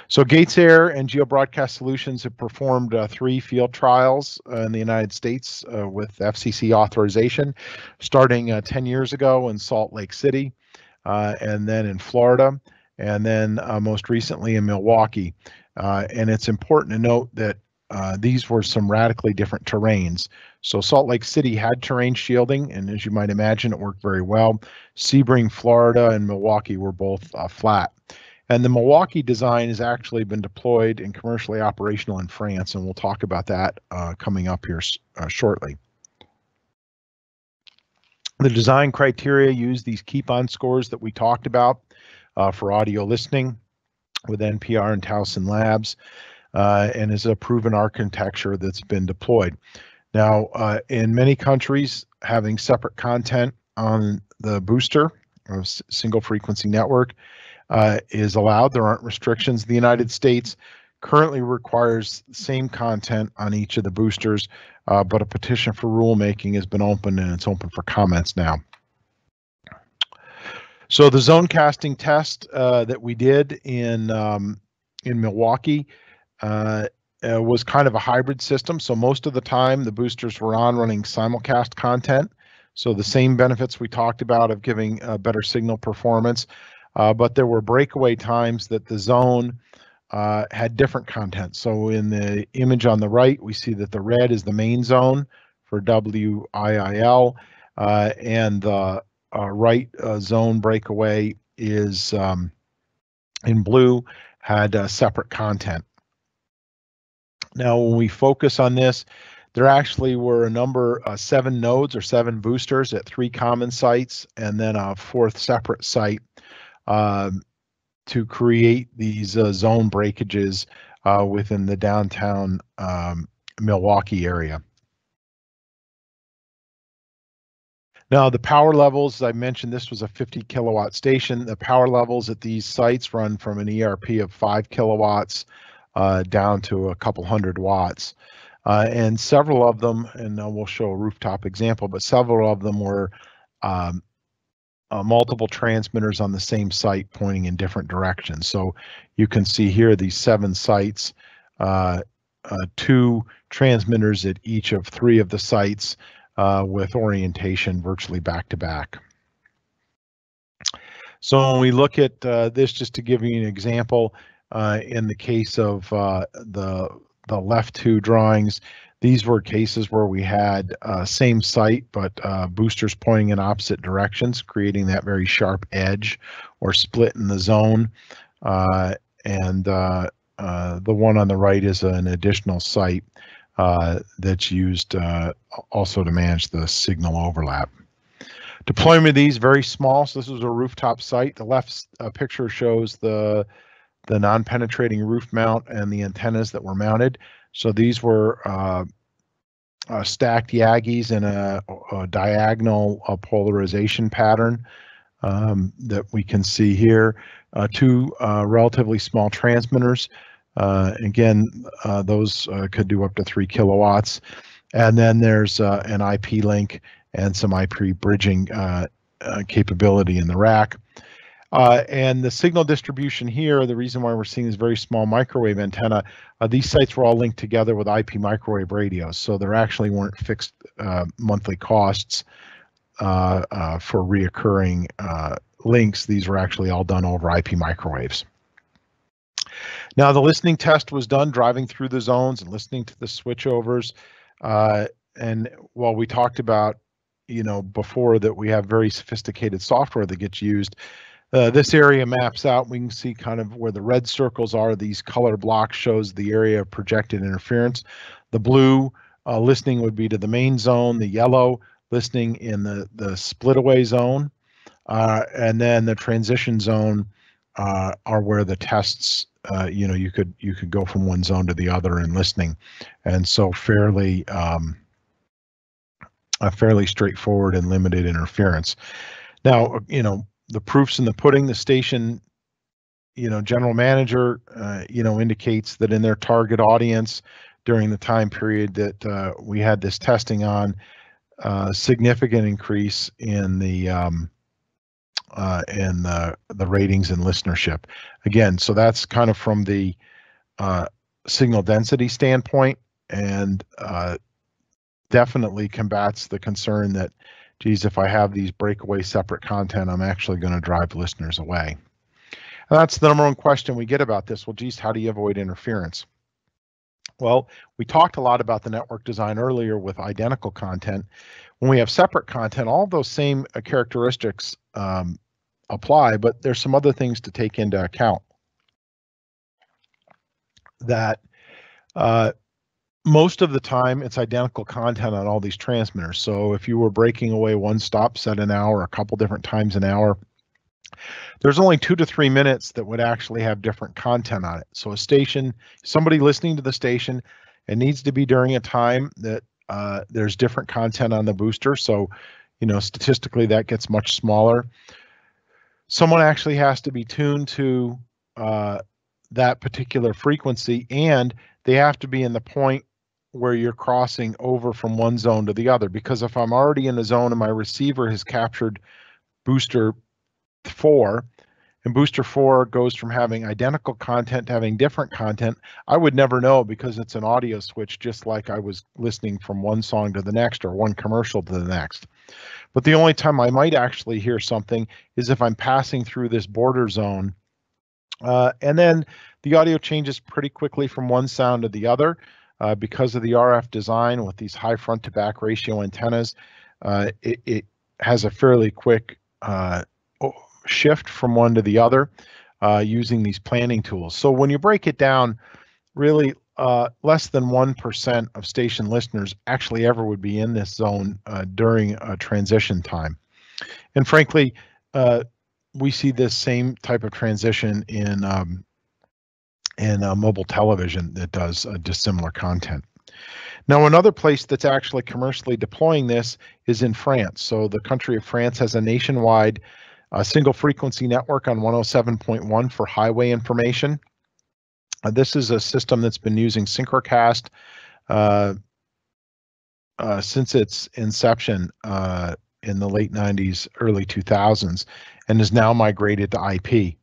So GatesAir and GeoBroadcast Solutions have performed uh, three field trials in the United States with FCC authorization, starting 10 years ago in Salt Lake City and then in Florida, and then uh, most recently in Milwaukee. Uh, and it's important to note that uh, these were some radically different terrains. So Salt Lake City had terrain shielding, and as you might imagine, it worked very well. Sebring, Florida, and Milwaukee were both uh, flat. And the Milwaukee design has actually been deployed and commercially operational in France, and we'll talk about that uh, coming up here shortly. The design criteria use these keep on scores that we talked about uh, for audio listening with NPR and Towson Labs uh, and is a proven architecture that's been deployed. Now, uh, in many countries, having separate content on the booster or single frequency network uh, is allowed. There aren't restrictions. In the United States currently requires same content on each of the boosters uh, but a petition for rulemaking has been opened and it's open for comments now. So the zone casting test uh, that we did in um, in Milwaukee uh, uh, was kind of a hybrid system. So most of the time the boosters were on running simulcast content. So the same benefits we talked about of giving better signal performance, uh, but there were breakaway times that the zone uh, had different content. So in the image on the right, we see that the red is the main zone for WIIL, uh, and the uh, right uh, zone breakaway is um, in blue, had uh, separate content. Now, when we focus on this, there actually were a number, uh, seven nodes or seven boosters at three common sites, and then a fourth separate site. Um, to create these uh, zone breakages uh, within the downtown um, Milwaukee area. Now the power levels, I mentioned, this was a 50 kilowatt station. The power levels at these sites run from an ERP of five kilowatts uh, down to a couple hundred watts. Uh, and several of them, and we'll show a rooftop example, but several of them were um, uh, multiple transmitters on the same site pointing in different directions. So you can see here these seven sites, uh, uh, two transmitters at each of three of the sites uh, with orientation virtually back to back. So when we look at uh, this, just to give you an example, uh, in the case of the the left two drawings, these were cases where we had uh, same site, but uh, boosters pointing in opposite directions, creating that very sharp edge or split in the zone. Uh, and uh, uh, the one on the right is an additional site uh, that's used also to manage the signal overlap. Deployment of these very small. So this was a rooftop site. The left picture shows the the non-penetrating roof mount and the antennas that were mounted. So these were uh, uh, stacked Yagis in a, a diagonal uh, polarization pattern um, that we can see here. Uh, two uh, relatively small transmitters. Uh, again, those could do up to three kilowatts. And then there's an IP link and some IP bridging capability in the rack. Uh, and the signal distribution here, the reason why we're seeing this very small microwave antenna, uh, these sites were all linked together with IP microwave radios. So there actually weren't fixed uh, monthly costs uh, uh, for reoccurring links. These were actually all done over IP microwaves. Now the listening test was done driving through the zones and listening to the switchovers. and while we talked about, you know, before that we have very sophisticated software that gets used, uh, this area maps out. We can see kind of where the red circles are. These color blocks shows the area of projected interference. The blue uh, listening would be to the main zone. The yellow listening in the the split away zone, uh, and then the transition zone uh, are where the tests. Uh, you know, you could you could go from one zone to the other in listening, and so fairly um, a fairly straightforward and limited interference. Now, you know, the proofs in the pudding. The station, you know, general manager, uh, you know, indicates that in their target audience during the time period that uh, we had this testing on, uh, significant increase in the um, uh, in the the ratings and listenership. Again, so that's kind of from the uh, signal density standpoint, and uh, definitely combats the concern that geez, if I have these breakaway separate content, I'm actually going to drive listeners away. And that's the number one question we get about this. Well, geez, how do you avoid interference? Well, we talked a lot about the network design earlier with identical content. When we have separate content, all those same characteristics um, apply, but there's some other things to take into account that uh, most of the time it's identical content on all these transmitters. So if you were breaking away one stop set an hour, a couple different times an hour, there's only two to three minutes that would actually have different content on it. So a station, somebody listening to the station, it needs to be during a time that uh, there's different content on the booster. So, you know, statistically that gets much smaller. Someone actually has to be tuned to uh, that particular frequency and they have to be in the point where you're crossing over from one zone to the other. Because if I'm already in a zone and my receiver has captured booster four, and booster four goes from having identical content to having different content, I would never know because it's an audio switch, just like I was listening from one song to the next or one commercial to the next. But the only time I might actually hear something is if I'm passing through this border zone. Uh, and then the audio changes pretty quickly from one sound to the other uh, because of the RF design with these high front to back ratio antennas, uh, it, it, has a fairly quick uh, shift from one to the other uh, using these planning tools. So when you break it down, really uh, less than 1% of station listeners actually ever would be in this zone uh, during a transition time. And frankly, we see this same type of transition in um, and uh, mobile television that does uh, dissimilar content. Now, another place that's actually commercially deploying this is in France. So the country of France has a nationwide uh, single frequency network on 107.1 for highway information. Uh, this is a system that's been using Synchrocast uh, uh, since its inception in the late 90s, early 2000s, and is now migrated to IP.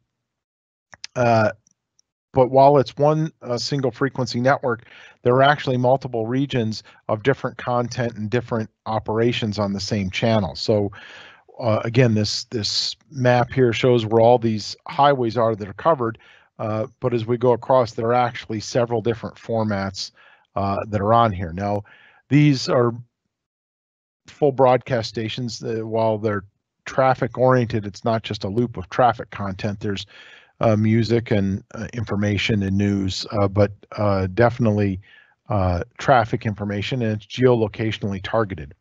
Uh, but while it's one uh, single frequency network, there are actually multiple regions of different content and different operations on the same channel. So uh, again, this this map here shows where all these highways are that are covered, uh, but as we go across, there are actually several different formats uh, that are on here. Now, these are full broadcast stations. while they're traffic oriented, it's not just a loop of traffic content. There's uh, music and uh, information and news, uh, but uh, definitely uh, traffic information and it's geolocationally targeted.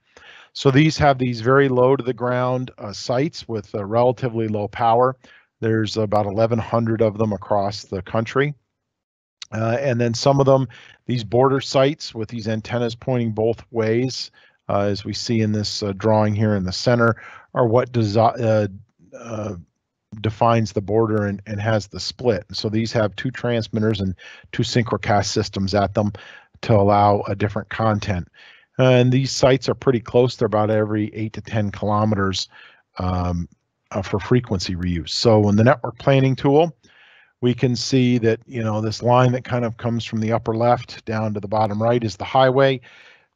So these have these very low to the ground uh, sites with relatively low power. There's about 1,100 of them across the country. and then some of them, these border sites with these antennas pointing both ways, as we see in this drawing here in the center, are what defines the border and, and has the split. So these have two transmitters and two synchrocast systems at them to allow a different content. And these sites are pretty close. They're about every eight to 10 kilometers um, uh, for frequency reuse. So in the network planning tool, we can see that, you know, this line that kind of comes from the upper left down to the bottom right is the highway.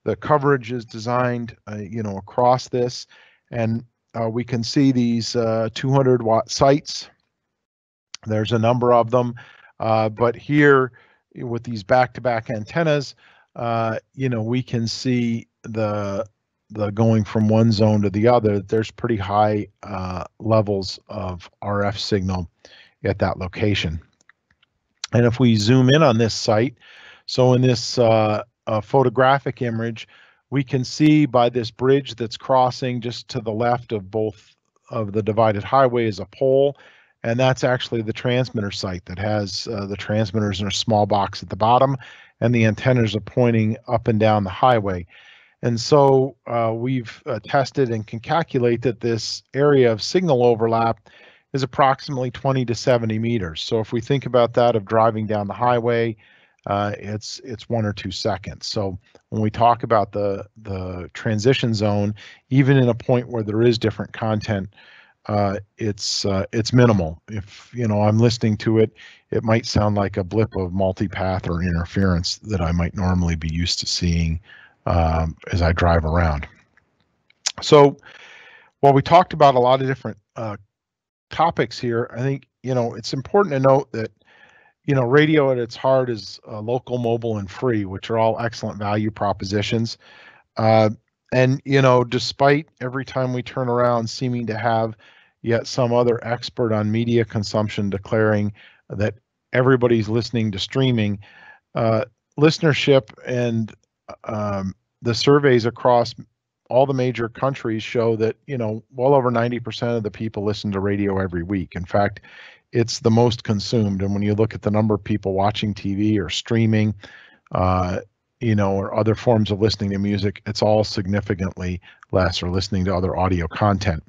The coverage is designed, uh, you know, across this. And uh, we can see these uh, 200 watt sites. There's a number of them, uh, but here with these back-to-back -back antennas, uh, you know, we can see the the going from one zone to the other. There's pretty high uh, levels of RF signal at that location. And if we zoom in on this site, so in this uh, photographic image, we can see by this bridge that's crossing just to the left of both of the divided highway is a pole and that's actually the transmitter site that has uh, the transmitters in a small box at the bottom and the antennas are pointing up and down the highway. And so uh, we've uh, tested and can calculate that this area of signal overlap is approximately 20 to 70 meters. So if we think about that of driving down the highway uh, it's it's one or two seconds. So when we talk about the the transition zone, even in a point where there is different content, uh, it's uh, it's minimal. If you know I'm listening to it, it might sound like a blip of multipath or interference that I might normally be used to seeing um, as I drive around. So while we talked about a lot of different uh, topics here, I think you know it's important to note that you know, radio at its heart is uh, local, mobile, and free, which are all excellent value propositions. Uh, and you know, despite every time we turn around seeming to have yet some other expert on media consumption declaring that everybody's listening to streaming, uh, listenership and um, the surveys across all the major countries show that you know well over 90% of the people listen to radio every week. In fact, it's the most consumed. And when you look at the number of people watching TV or streaming, uh, you know, or other forms of listening to music, it's all significantly less or listening to other audio content.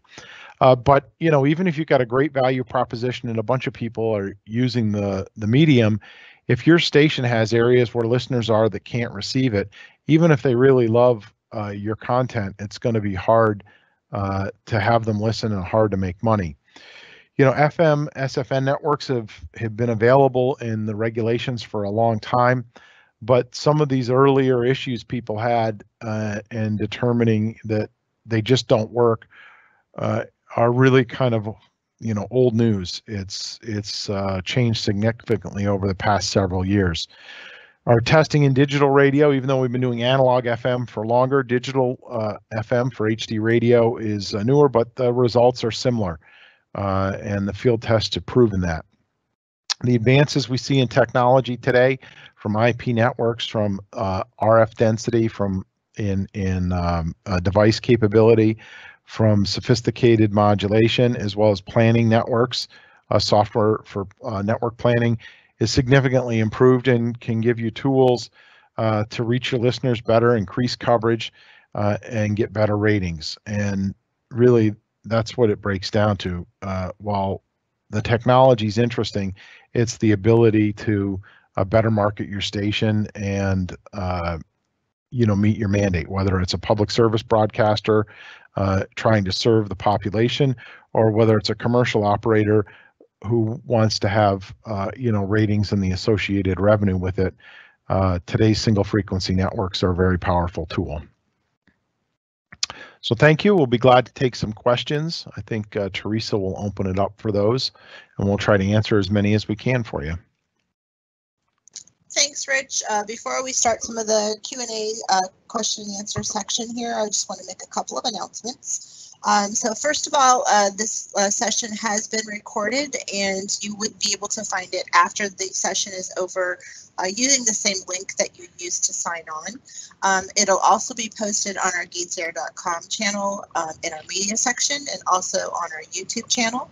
Uh, but you know, even if you've got a great value proposition and a bunch of people are using the the medium, if your station has areas where listeners are that can't receive it, even if they really love uh, your content, it's going to be hard uh, to have them listen and hard to make money you know, FM, SFN networks have, have been available in the regulations for a long time, but some of these earlier issues people had uh, in determining that they just don't work uh, are really kind of, you know, old news. It's it's uh, changed significantly over the past several years. Our testing in digital radio, even though we've been doing analog FM for longer, digital uh, FM for HD radio is uh, newer, but the results are similar uh, and the field tests have proven that. The advances we see in technology today, from IP networks, from uh, RF density, from in in um, uh, device capability, from sophisticated modulation, as well as planning networks, uh, software for uh, network planning, is significantly improved and can give you tools uh, to reach your listeners better, increase coverage, and get better ratings. And really, that's what it breaks down to. Uh, while the technology is interesting, it's the ability to uh, better market your station and uh, you know meet your mandate, whether it's a public service broadcaster uh, trying to serve the population or whether it's a commercial operator who wants to have uh, you know ratings and the associated revenue with it, uh, today's single frequency networks are a very powerful tool. So thank you. We'll be glad to take some questions. I think uh, Teresa will open it up for those, and we'll try to answer as many as we can for you. Thanks, Rich. Uh, before we start some of the Q&A uh, question and answer section here, I just want to make a couple of announcements. Um, so first of all, uh, this uh, session has been recorded and you would be able to find it after the session is over uh, using the same link that you used to sign on. Um, it'll also be posted on our gatesair.com channel um, in our media section and also on our YouTube channel.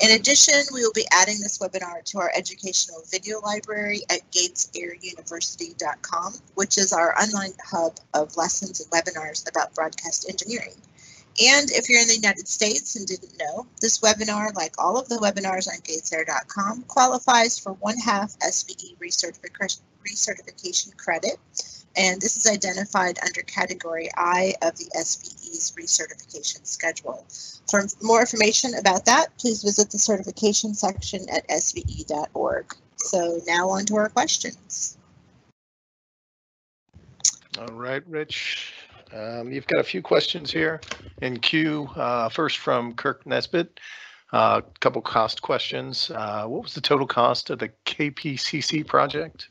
In addition, we will be adding this webinar to our educational video library at gatesairuniversity.com, which is our online hub of lessons and webinars about broadcast engineering. And if you're in the United States and didn't know, this webinar, like all of the webinars on gatesair.com, qualifies for one half SBE recertification credit. And this is identified under category I of the SBE's recertification schedule. For more information about that, please visit the certification section at sbe.org. So now on to our questions. All right, Rich. Um, you've got a few questions here in queue. Uh, first from Kirk Nesbitt. A uh, couple cost questions. Uh, what was the total cost of the KPCC project?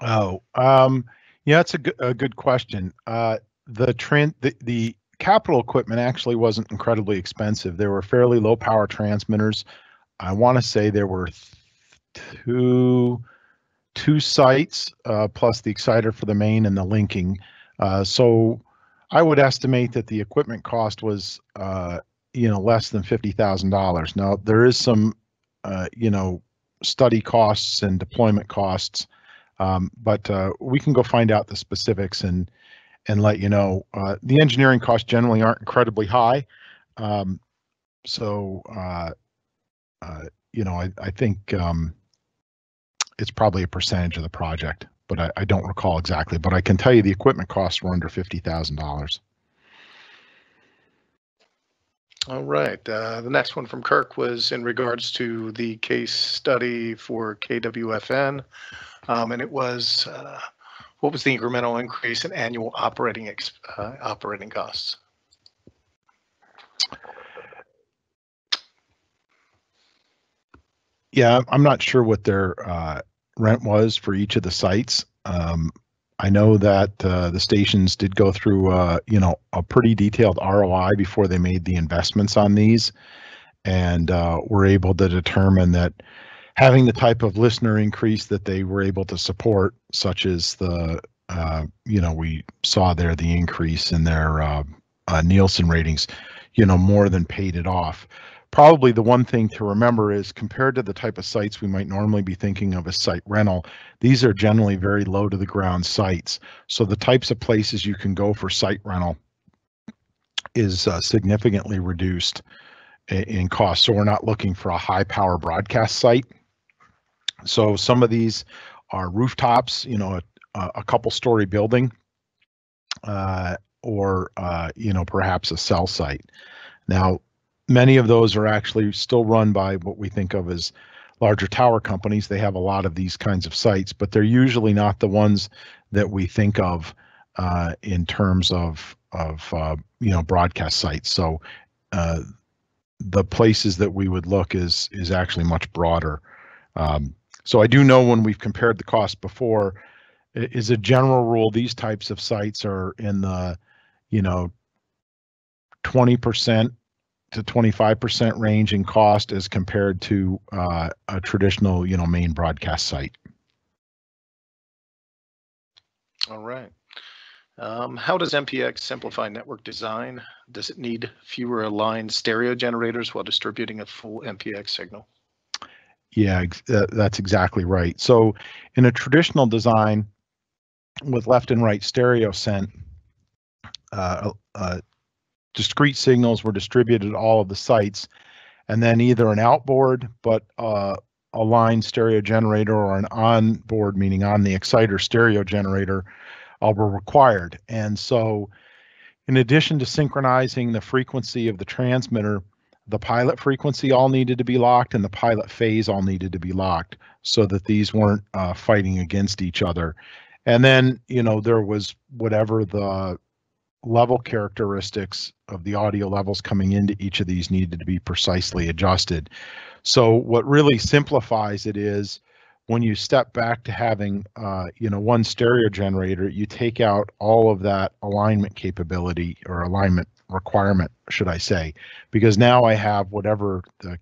Oh, um, yeah, that's a good, a good question. Uh, the trend, the, the capital equipment actually wasn't incredibly expensive. There were fairly low power transmitters. I want to say there were two two sites uh, plus the exciter for the main and the linking. Uh, so I would estimate that the equipment cost was, uh, you know, less than fifty thousand dollars. Now there is some, uh, you know, study costs and deployment costs, um, but uh, we can go find out the specifics and and let you know. Uh, the engineering costs generally aren't incredibly high, um, so you know, I, I think. Um, it's probably a percentage of the project, but I, I don't recall exactly. But I can tell you the equipment costs were under fifty thousand dollars. All right. Uh, the next one from Kirk was in regards to the case study for KWFN, um, and it was uh, what was the incremental increase in annual operating uh, operating costs? Yeah, I'm not sure what their uh, rent was for each of the sites. Um, I know that uh, the stations did go through, uh, you know, a pretty detailed ROI before they made the investments on these, and uh, were able to determine that having the type of listener increase that they were able to support, such as the, uh, you know, we saw there the increase in their uh, uh, Nielsen ratings, you know, more than paid it off probably the one thing to remember is compared to the type of sites we might normally be thinking of as site rental, these are generally very low to the ground sites. So the types of places you can go for site rental is uh, significantly reduced in, in cost. So we're not looking for a high power broadcast site. So some of these are rooftops, you know, a, a couple story building, uh, or uh, you know perhaps a cell site. Now many of those are actually still run by what we think of as larger tower companies. They have a lot of these kinds of sites, but they're usually not the ones that we think of uh, in terms of of uh, you know broadcast sites. So uh, the places that we would look is is actually much broader. Um, so I do know when we've compared the cost before, is a general rule these types of sites are in the you know 20% to 25% range in cost as compared to uh, a traditional, you know, main broadcast site. All right. Um, how does MPX simplify network design? Does it need fewer aligned stereo generators while distributing a full MPX signal? Yeah, uh, that's exactly right. So in a traditional design with left and right stereo sent, uh, uh, discrete signals were distributed to all of the sites, and then either an outboard, but uh, a line stereo generator or an onboard, meaning on the exciter stereo generator, uh, were required. And so, in addition to synchronizing the frequency of the transmitter, the pilot frequency all needed to be locked and the pilot phase all needed to be locked so that these weren't uh, fighting against each other. And then, you know, there was whatever the level characteristics of the audio levels coming into each of these needed to be precisely adjusted. So what really simplifies it is when you step back to having, uh, you know, one stereo generator, you take out all of that alignment capability or alignment requirement, should I say, because now I have whatever the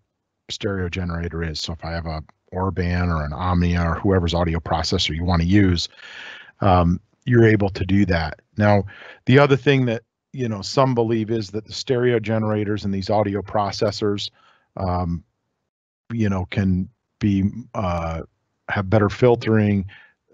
stereo generator is. So if I have a Orban or an Omnia or whoever's audio processor you want to use, um, you're able to do that. Now, the other thing that you know some believe is that the stereo generators and these audio processors, um, you know, can be uh, have better filtering.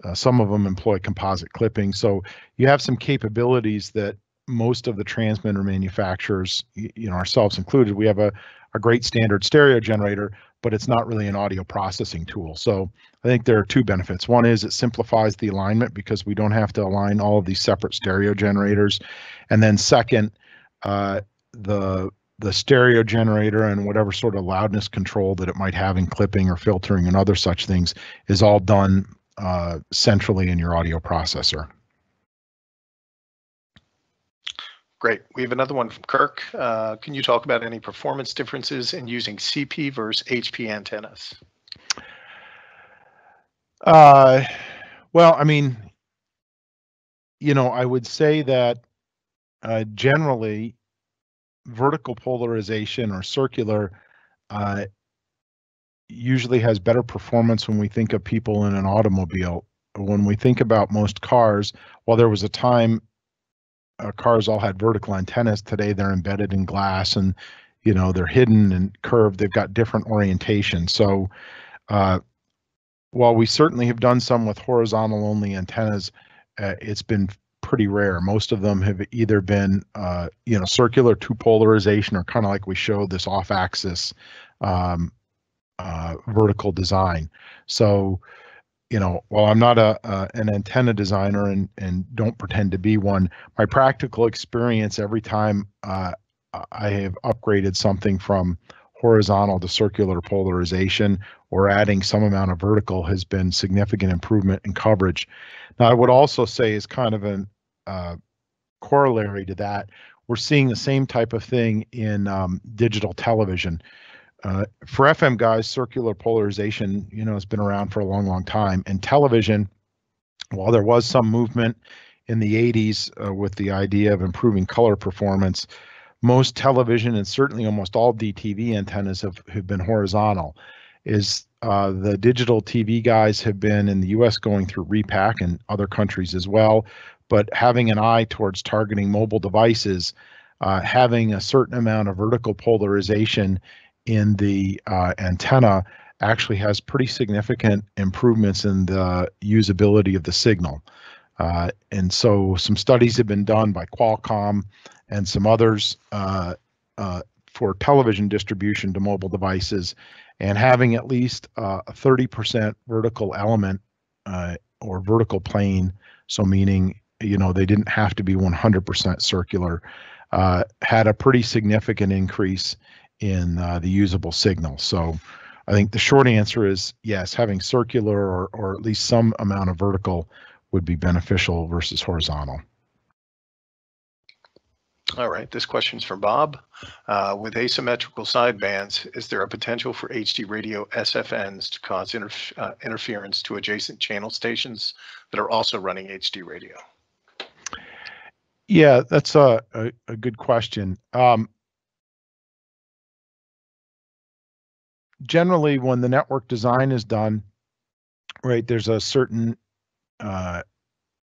Uh, some of them employ composite clipping, so you have some capabilities that most of the transmitter manufacturers, you know, ourselves included, we have a, a great standard stereo generator, but it's not really an audio processing tool. So I think there are two benefits. One is it simplifies the alignment because we don't have to align all of these separate stereo generators. And then second, uh, the the stereo generator and whatever sort of loudness control that it might have in clipping or filtering and other such things is all done uh, centrally in your audio processor. Great. We have another one from Kirk. Uh, can you talk about any performance differences in using CP versus HP antennas? Uh, well, I mean, you know, I would say that uh, generally vertical polarization or circular uh, usually has better performance when we think of people in an automobile. When we think about most cars, while there was a time uh, cars all had vertical antennas. Today they're embedded in glass and you know they're hidden and curved. They've got different orientation. So uh, while we certainly have done some with horizontal only antennas, uh, it's been pretty rare. Most of them have either been uh, you know circular two polarization or kind of like we showed this off axis um, uh, vertical design. So you know, while I'm not a an antenna designer and and don't pretend to be one, my practical experience every time uh, I have upgraded something from horizontal to circular polarization or adding some amount of vertical has been significant improvement in coverage. Now, I would also say is kind of a uh, corollary to that, we're seeing the same type of thing in um, digital television. Uh, for FM guys, circular polarization, you know, has been around for a long, long time. And television, while there was some movement in the 80s uh, with the idea of improving color performance, most television and certainly almost all DTV antennas have, have been horizontal. Is uh, the digital TV guys have been in the US going through repack and other countries as well, but having an eye towards targeting mobile devices, uh, having a certain amount of vertical polarization in the uh, antenna actually has pretty significant improvements in the usability of the signal. Uh, and so some studies have been done by Qualcomm and some others uh, uh, for television distribution to mobile devices and having at least uh, a 30% vertical element uh, or vertical plane, so meaning, you know, they didn't have to be 100% circular, had a pretty significant increase in uh, the usable signal. So I think the short answer is yes, having circular or, or at least some amount of vertical would be beneficial versus horizontal. All right, this question's from Bob. Uh, with asymmetrical sidebands, is there a potential for HD radio SFNs to cause interf uh, interference to adjacent channel stations that are also running HD radio? Yeah, that's a, a, a good question. Um, generally when the network design is done, right, there's a certain uh,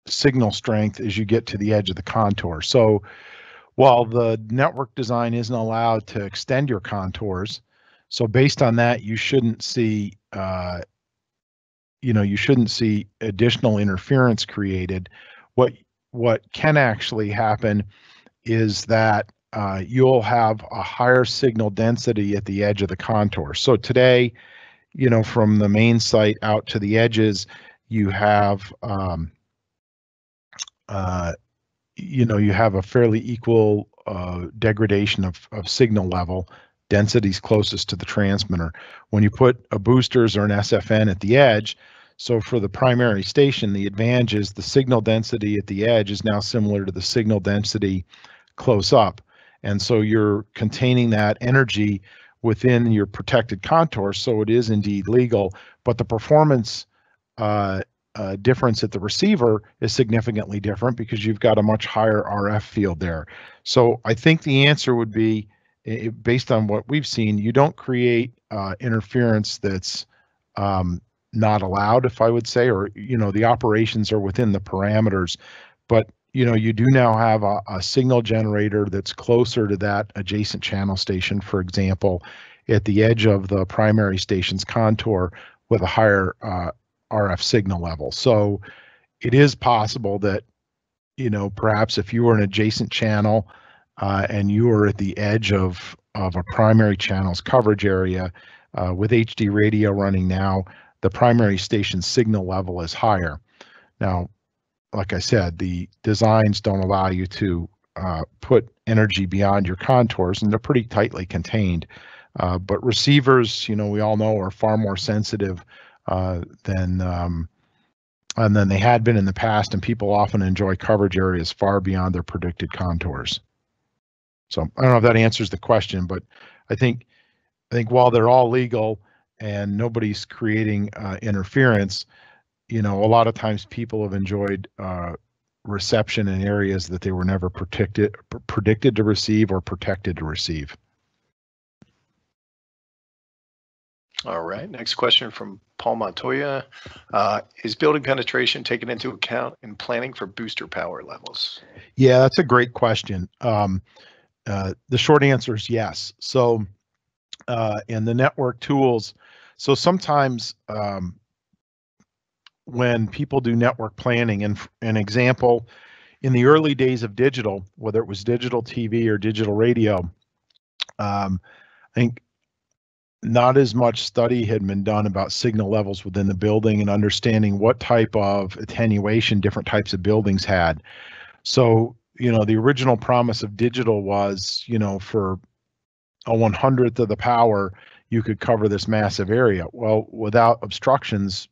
signal strength as you get to the edge of the contour. So while the network design isn't allowed to extend your contours, so based on that, you shouldn't see, uh, you know, you shouldn't see additional interference created. What what can actually happen is that uh, you'll have a higher signal density at the edge of the contour. So today, you know, from the main site out to the edges, you have, um, uh, you know, you have a fairly equal uh, degradation of, of signal level densities closest to the transmitter. When you put a boosters or an SFN at the edge, so for the primary station, the advantage is the signal density at the edge is now similar to the signal density close up. And so you're containing that energy within your protected contour, so it is indeed legal, but the performance uh, uh, difference at the receiver is significantly different because you've got a much higher RF field there. So I think the answer would be, based on what we've seen, you don't create uh, interference that's um, not allowed, if I would say, or you know the operations are within the parameters, but you know you do now have a, a signal generator that's closer to that adjacent channel station, for example, at the edge of the primary station's contour with a higher uh, RF signal level. So it is possible that, you know, perhaps if you were an adjacent channel uh, and you were at the edge of, of a primary channel's coverage area uh, with HD radio running now, the primary station signal level is higher. Now, like I said, the designs don't allow you to uh, put energy beyond your contours and they're pretty tightly contained. Uh, but receivers, you know, we all know are far more sensitive uh, than um, and than they had been in the past, and people often enjoy coverage areas far beyond their predicted contours. So I don't know if that answers the question, but I think I think while they're all legal and nobody's creating uh, interference, you know, a lot of times people have enjoyed uh, reception in areas that they were never predicted predicted to receive or protected to receive. All right. Next question from Paul Montoya. Uh, is building penetration taken into account in planning for booster power levels? Yeah, that's a great question. Um, uh, the short answer is yes. So, uh, in the network tools, so sometimes um, when people do network planning, and an example, in the early days of digital, whether it was digital TV or digital radio, um, I think not as much study had been done about signal levels within the building and understanding what type of attenuation different types of buildings had. So, you know, the original promise of digital was, you know, for a 100th of the power, you could cover this massive area. Well, without obstructions,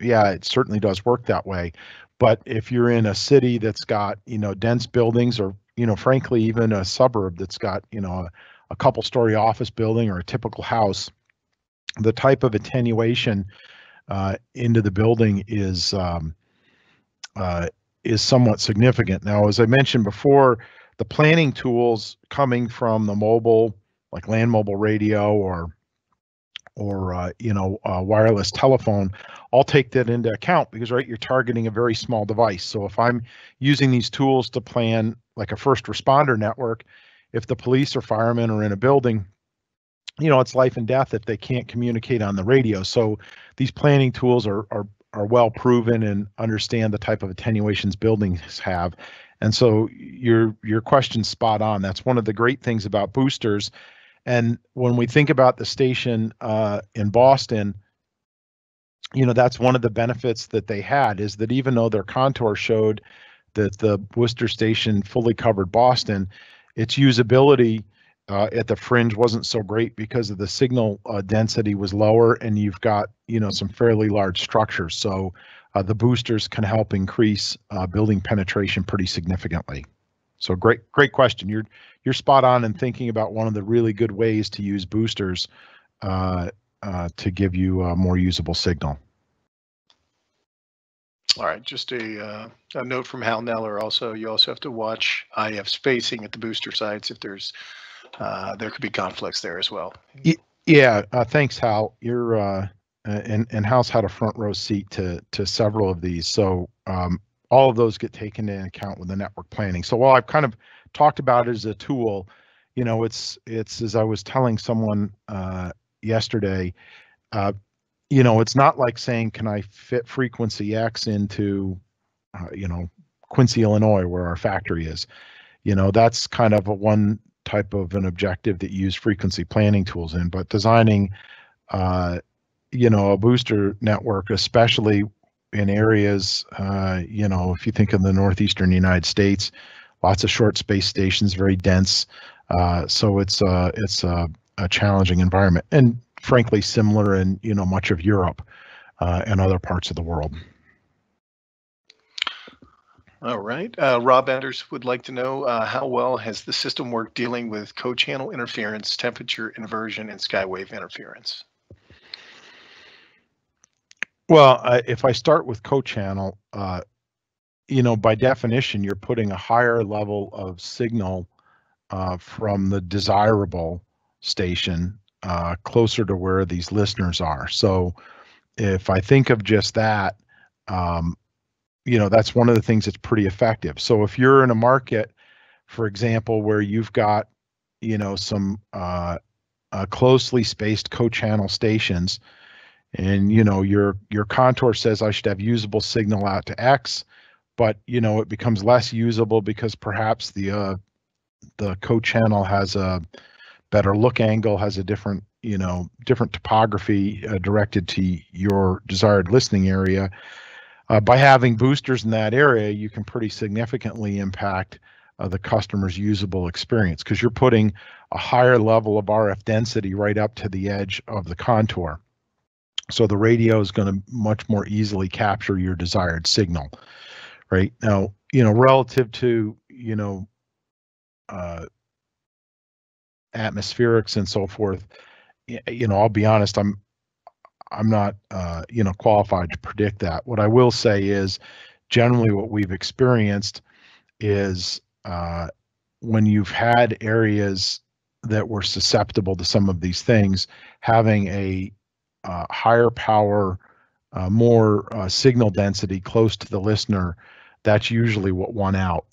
yeah, it certainly does work that way. But if you're in a city that's got, you know, dense buildings or, you know, frankly, even a suburb that's got, you know, a, a couple story office building or a typical house, the type of attenuation uh, into the building is um, uh, is somewhat significant. Now, as I mentioned before, the planning tools coming from the mobile, like land mobile radio or or uh, you know wireless telephone, i'll take that into account because right, you're targeting a very small device. So if I'm using these tools to plan like a first responder network, if the police or firemen are in a building, you know, it's life and death if they can't communicate on the radio. So these planning tools are are are well proven and understand the type of attenuations buildings have. And so your your question's spot on. That's one of the great things about boosters. And when we think about the station uh, in Boston, you know that's one of the benefits that they had is that even though their contour showed that the Worcester station fully covered Boston, its usability uh, at the fringe wasn't so great because of the signal uh, density was lower and you've got you know some fairly large structures. So uh, the boosters can help increase uh, building penetration pretty significantly so great great question you're you're spot on in thinking about one of the really good ways to use boosters uh, uh, to give you a more usable signal all right, just a, uh, a note from Hal Kneller. Also, you also have to watch IF spacing at the booster sites if there's uh, there could be conflicts there as well. Yeah, uh, thanks, Hal. You're uh, and and Hal's had a front row seat to to several of these, so um, all of those get taken into account with the network planning. So while I've kind of talked about it as a tool, you know, it's it's as I was telling someone uh, yesterday, uh, you know, it's not like saying, can I fit frequency X into, uh, you know, Quincy, Illinois, where our factory is. You know, that's kind of a one type of an objective that you use frequency planning tools in, but designing, uh, you know, a booster network, especially in areas, uh, you know, if you think of the northeastern United States, lots of short space stations, very dense. Uh, so it's uh, it's uh, a challenging environment, and frankly, similar in you know much of Europe uh, and other parts of the world. All right. Uh, Rob Anders would like to know uh, how well has the system worked dealing with co-channel interference, temperature inversion, and skywave interference? Well, uh, if I start with co-channel, uh, you know, by definition, you're putting a higher level of signal uh, from the desirable station uh, closer to where these listeners are. So if I think of just that, um, you know, that's one of the things that's pretty effective. So if you're in a market, for example, where you've got, you know, some uh, uh, closely spaced co-channel stations, and you know your your contour says I should have usable signal out to X, but you know it becomes less usable because perhaps the uh, the co-channel has a better look angle, has a different you know different topography uh, directed to your desired listening area. Uh, by having boosters in that area, you can pretty significantly impact uh, the customer's usable experience because you're putting a higher level of RF density right up to the edge of the contour. So the radio is going to much more easily capture your desired signal, right? Now, you know, relative to, you know, uh, atmospherics and so forth, you know, I'll be honest, I'm I'm not, uh, you know, qualified to predict that. What I will say is, generally, what we've experienced is uh, when you've had areas that were susceptible to some of these things, having a uh, higher power, uh, more uh, signal density close to the listener, that's usually what won out.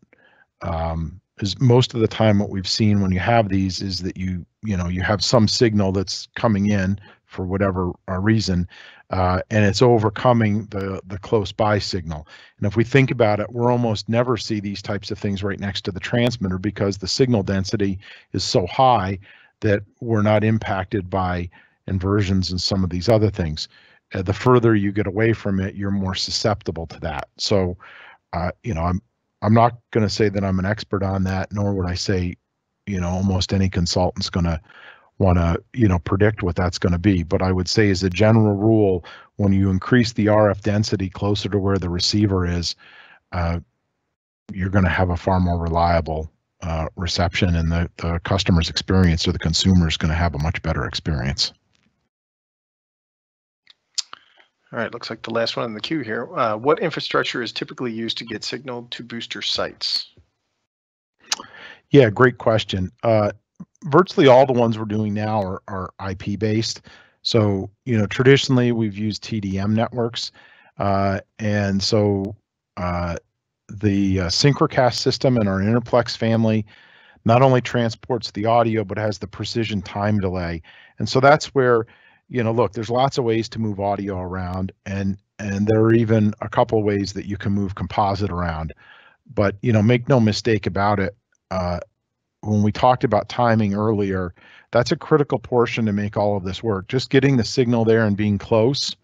Um, is most of the time what we've seen when you have these is that you you know you have some signal that's coming in for whatever uh, reason, uh, and it's overcoming the the close by signal. And if we think about it, we're almost never see these types of things right next to the transmitter because the signal density is so high that we're not impacted by inversions and some of these other things. Uh, the further you get away from it, you're more susceptible to that. So, uh, you know, I'm I'm not going to say that I'm an expert on that, nor would I say, you know, almost any consultant's going to want to, you know, predict what that's going to be. But I would say, as a general rule, when you increase the RF density closer to where the receiver is, uh, you're going to have a far more reliable uh, reception, and the, the customer's experience or the consumer is going to have a much better experience. All right, looks like the last one in the queue here. Uh, what infrastructure is typically used to get signal to booster sites? Yeah, great question. Uh, virtually all the ones we're doing now are, are IP based. So, you know, traditionally we've used TDM networks. Uh, and so uh, the uh, SynchroCast system in our Intraplex family not only transports the audio, but has the precision time delay. And so that's where you know, look, there's lots of ways to move audio around, and and there are even a couple ways that you can move composite around. But you know, make no mistake about it. Uh, when we talked about timing earlier, that's a critical portion to make all of this work. Just getting the signal there and being close,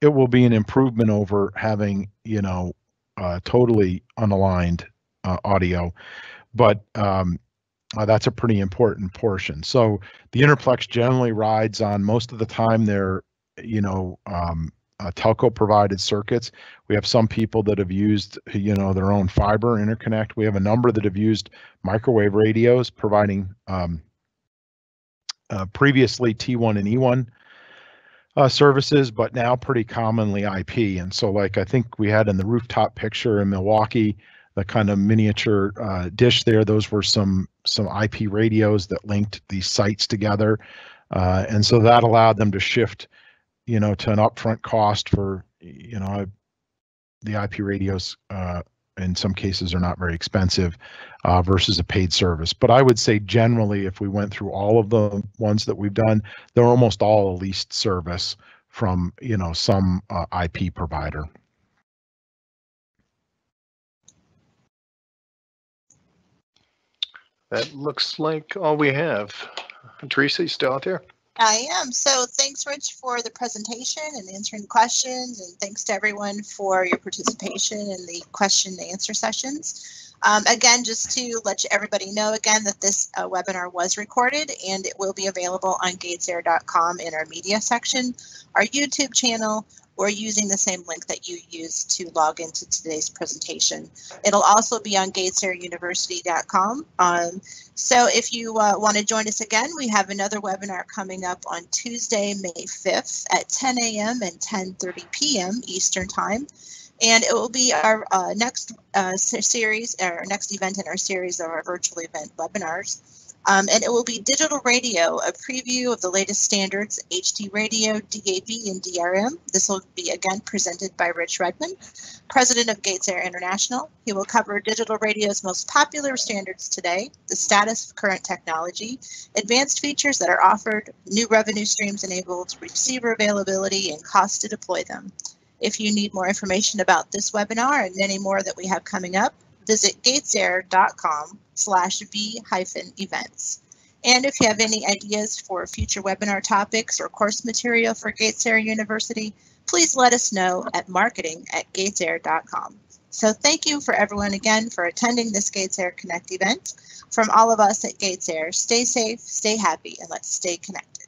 it will be an improvement over having you know uh, totally unaligned uh, audio. But um, uh, that's a pretty important portion. So the Intraplex generally rides on most of the time they're, you know, um, uh, telco provided circuits. We have some people that have used, you know, their own fiber interconnect. We have a number that have used microwave radios providing um, uh, previously T1 and E1 uh, services, but now pretty commonly IP. And so, like I think we had in the rooftop picture in Milwaukee, the kind of miniature uh, dish there. Those were some some IP radios that linked these sites together, uh, and so that allowed them to shift, you know, to an upfront cost for you know the IP radios. Uh, in some cases, are not very expensive uh, versus a paid service. But I would say generally, if we went through all of the ones that we've done, they're almost all a leased service from you know some uh, IP provider. That looks like all we have. Teresa, you still out there? I am. So thanks, Rich, for the presentation and answering questions, and thanks to everyone for your participation in the question and answer sessions. Um, again, just to let everybody know again that this uh, webinar was recorded and it will be available on gatesair.com in our media section, our YouTube channel, or using the same link that you used to log into today's presentation. It'll also be on gatesairuniversity.com. Um, so if you uh, want to join us again, we have another webinar coming up on Tuesday, May 5th at 10 a.m. and 10.30 p.m. Eastern Time. And it will be our uh, next uh, series, our next event in our series of our virtual event webinars. Um, and it will be digital radio, a preview of the latest standards, HD radio, DAB, and DRM. This will be again presented by Rich Redmond, president of GatesAir International. He will cover digital radio's most popular standards today, the status of current technology, advanced features that are offered, new revenue streams enabled, receiver availability, and cost to deploy them. If you need more information about this webinar and many more that we have coming up, visit gatesair.com slash v hyphen events. And if you have any ideas for future webinar topics or course material for GatesAir University, please let us know at marketing at gatesair.com. So thank you for everyone again for attending this GatesAir Connect event. From all of us at GatesAir, stay safe, stay happy, and let's stay connected.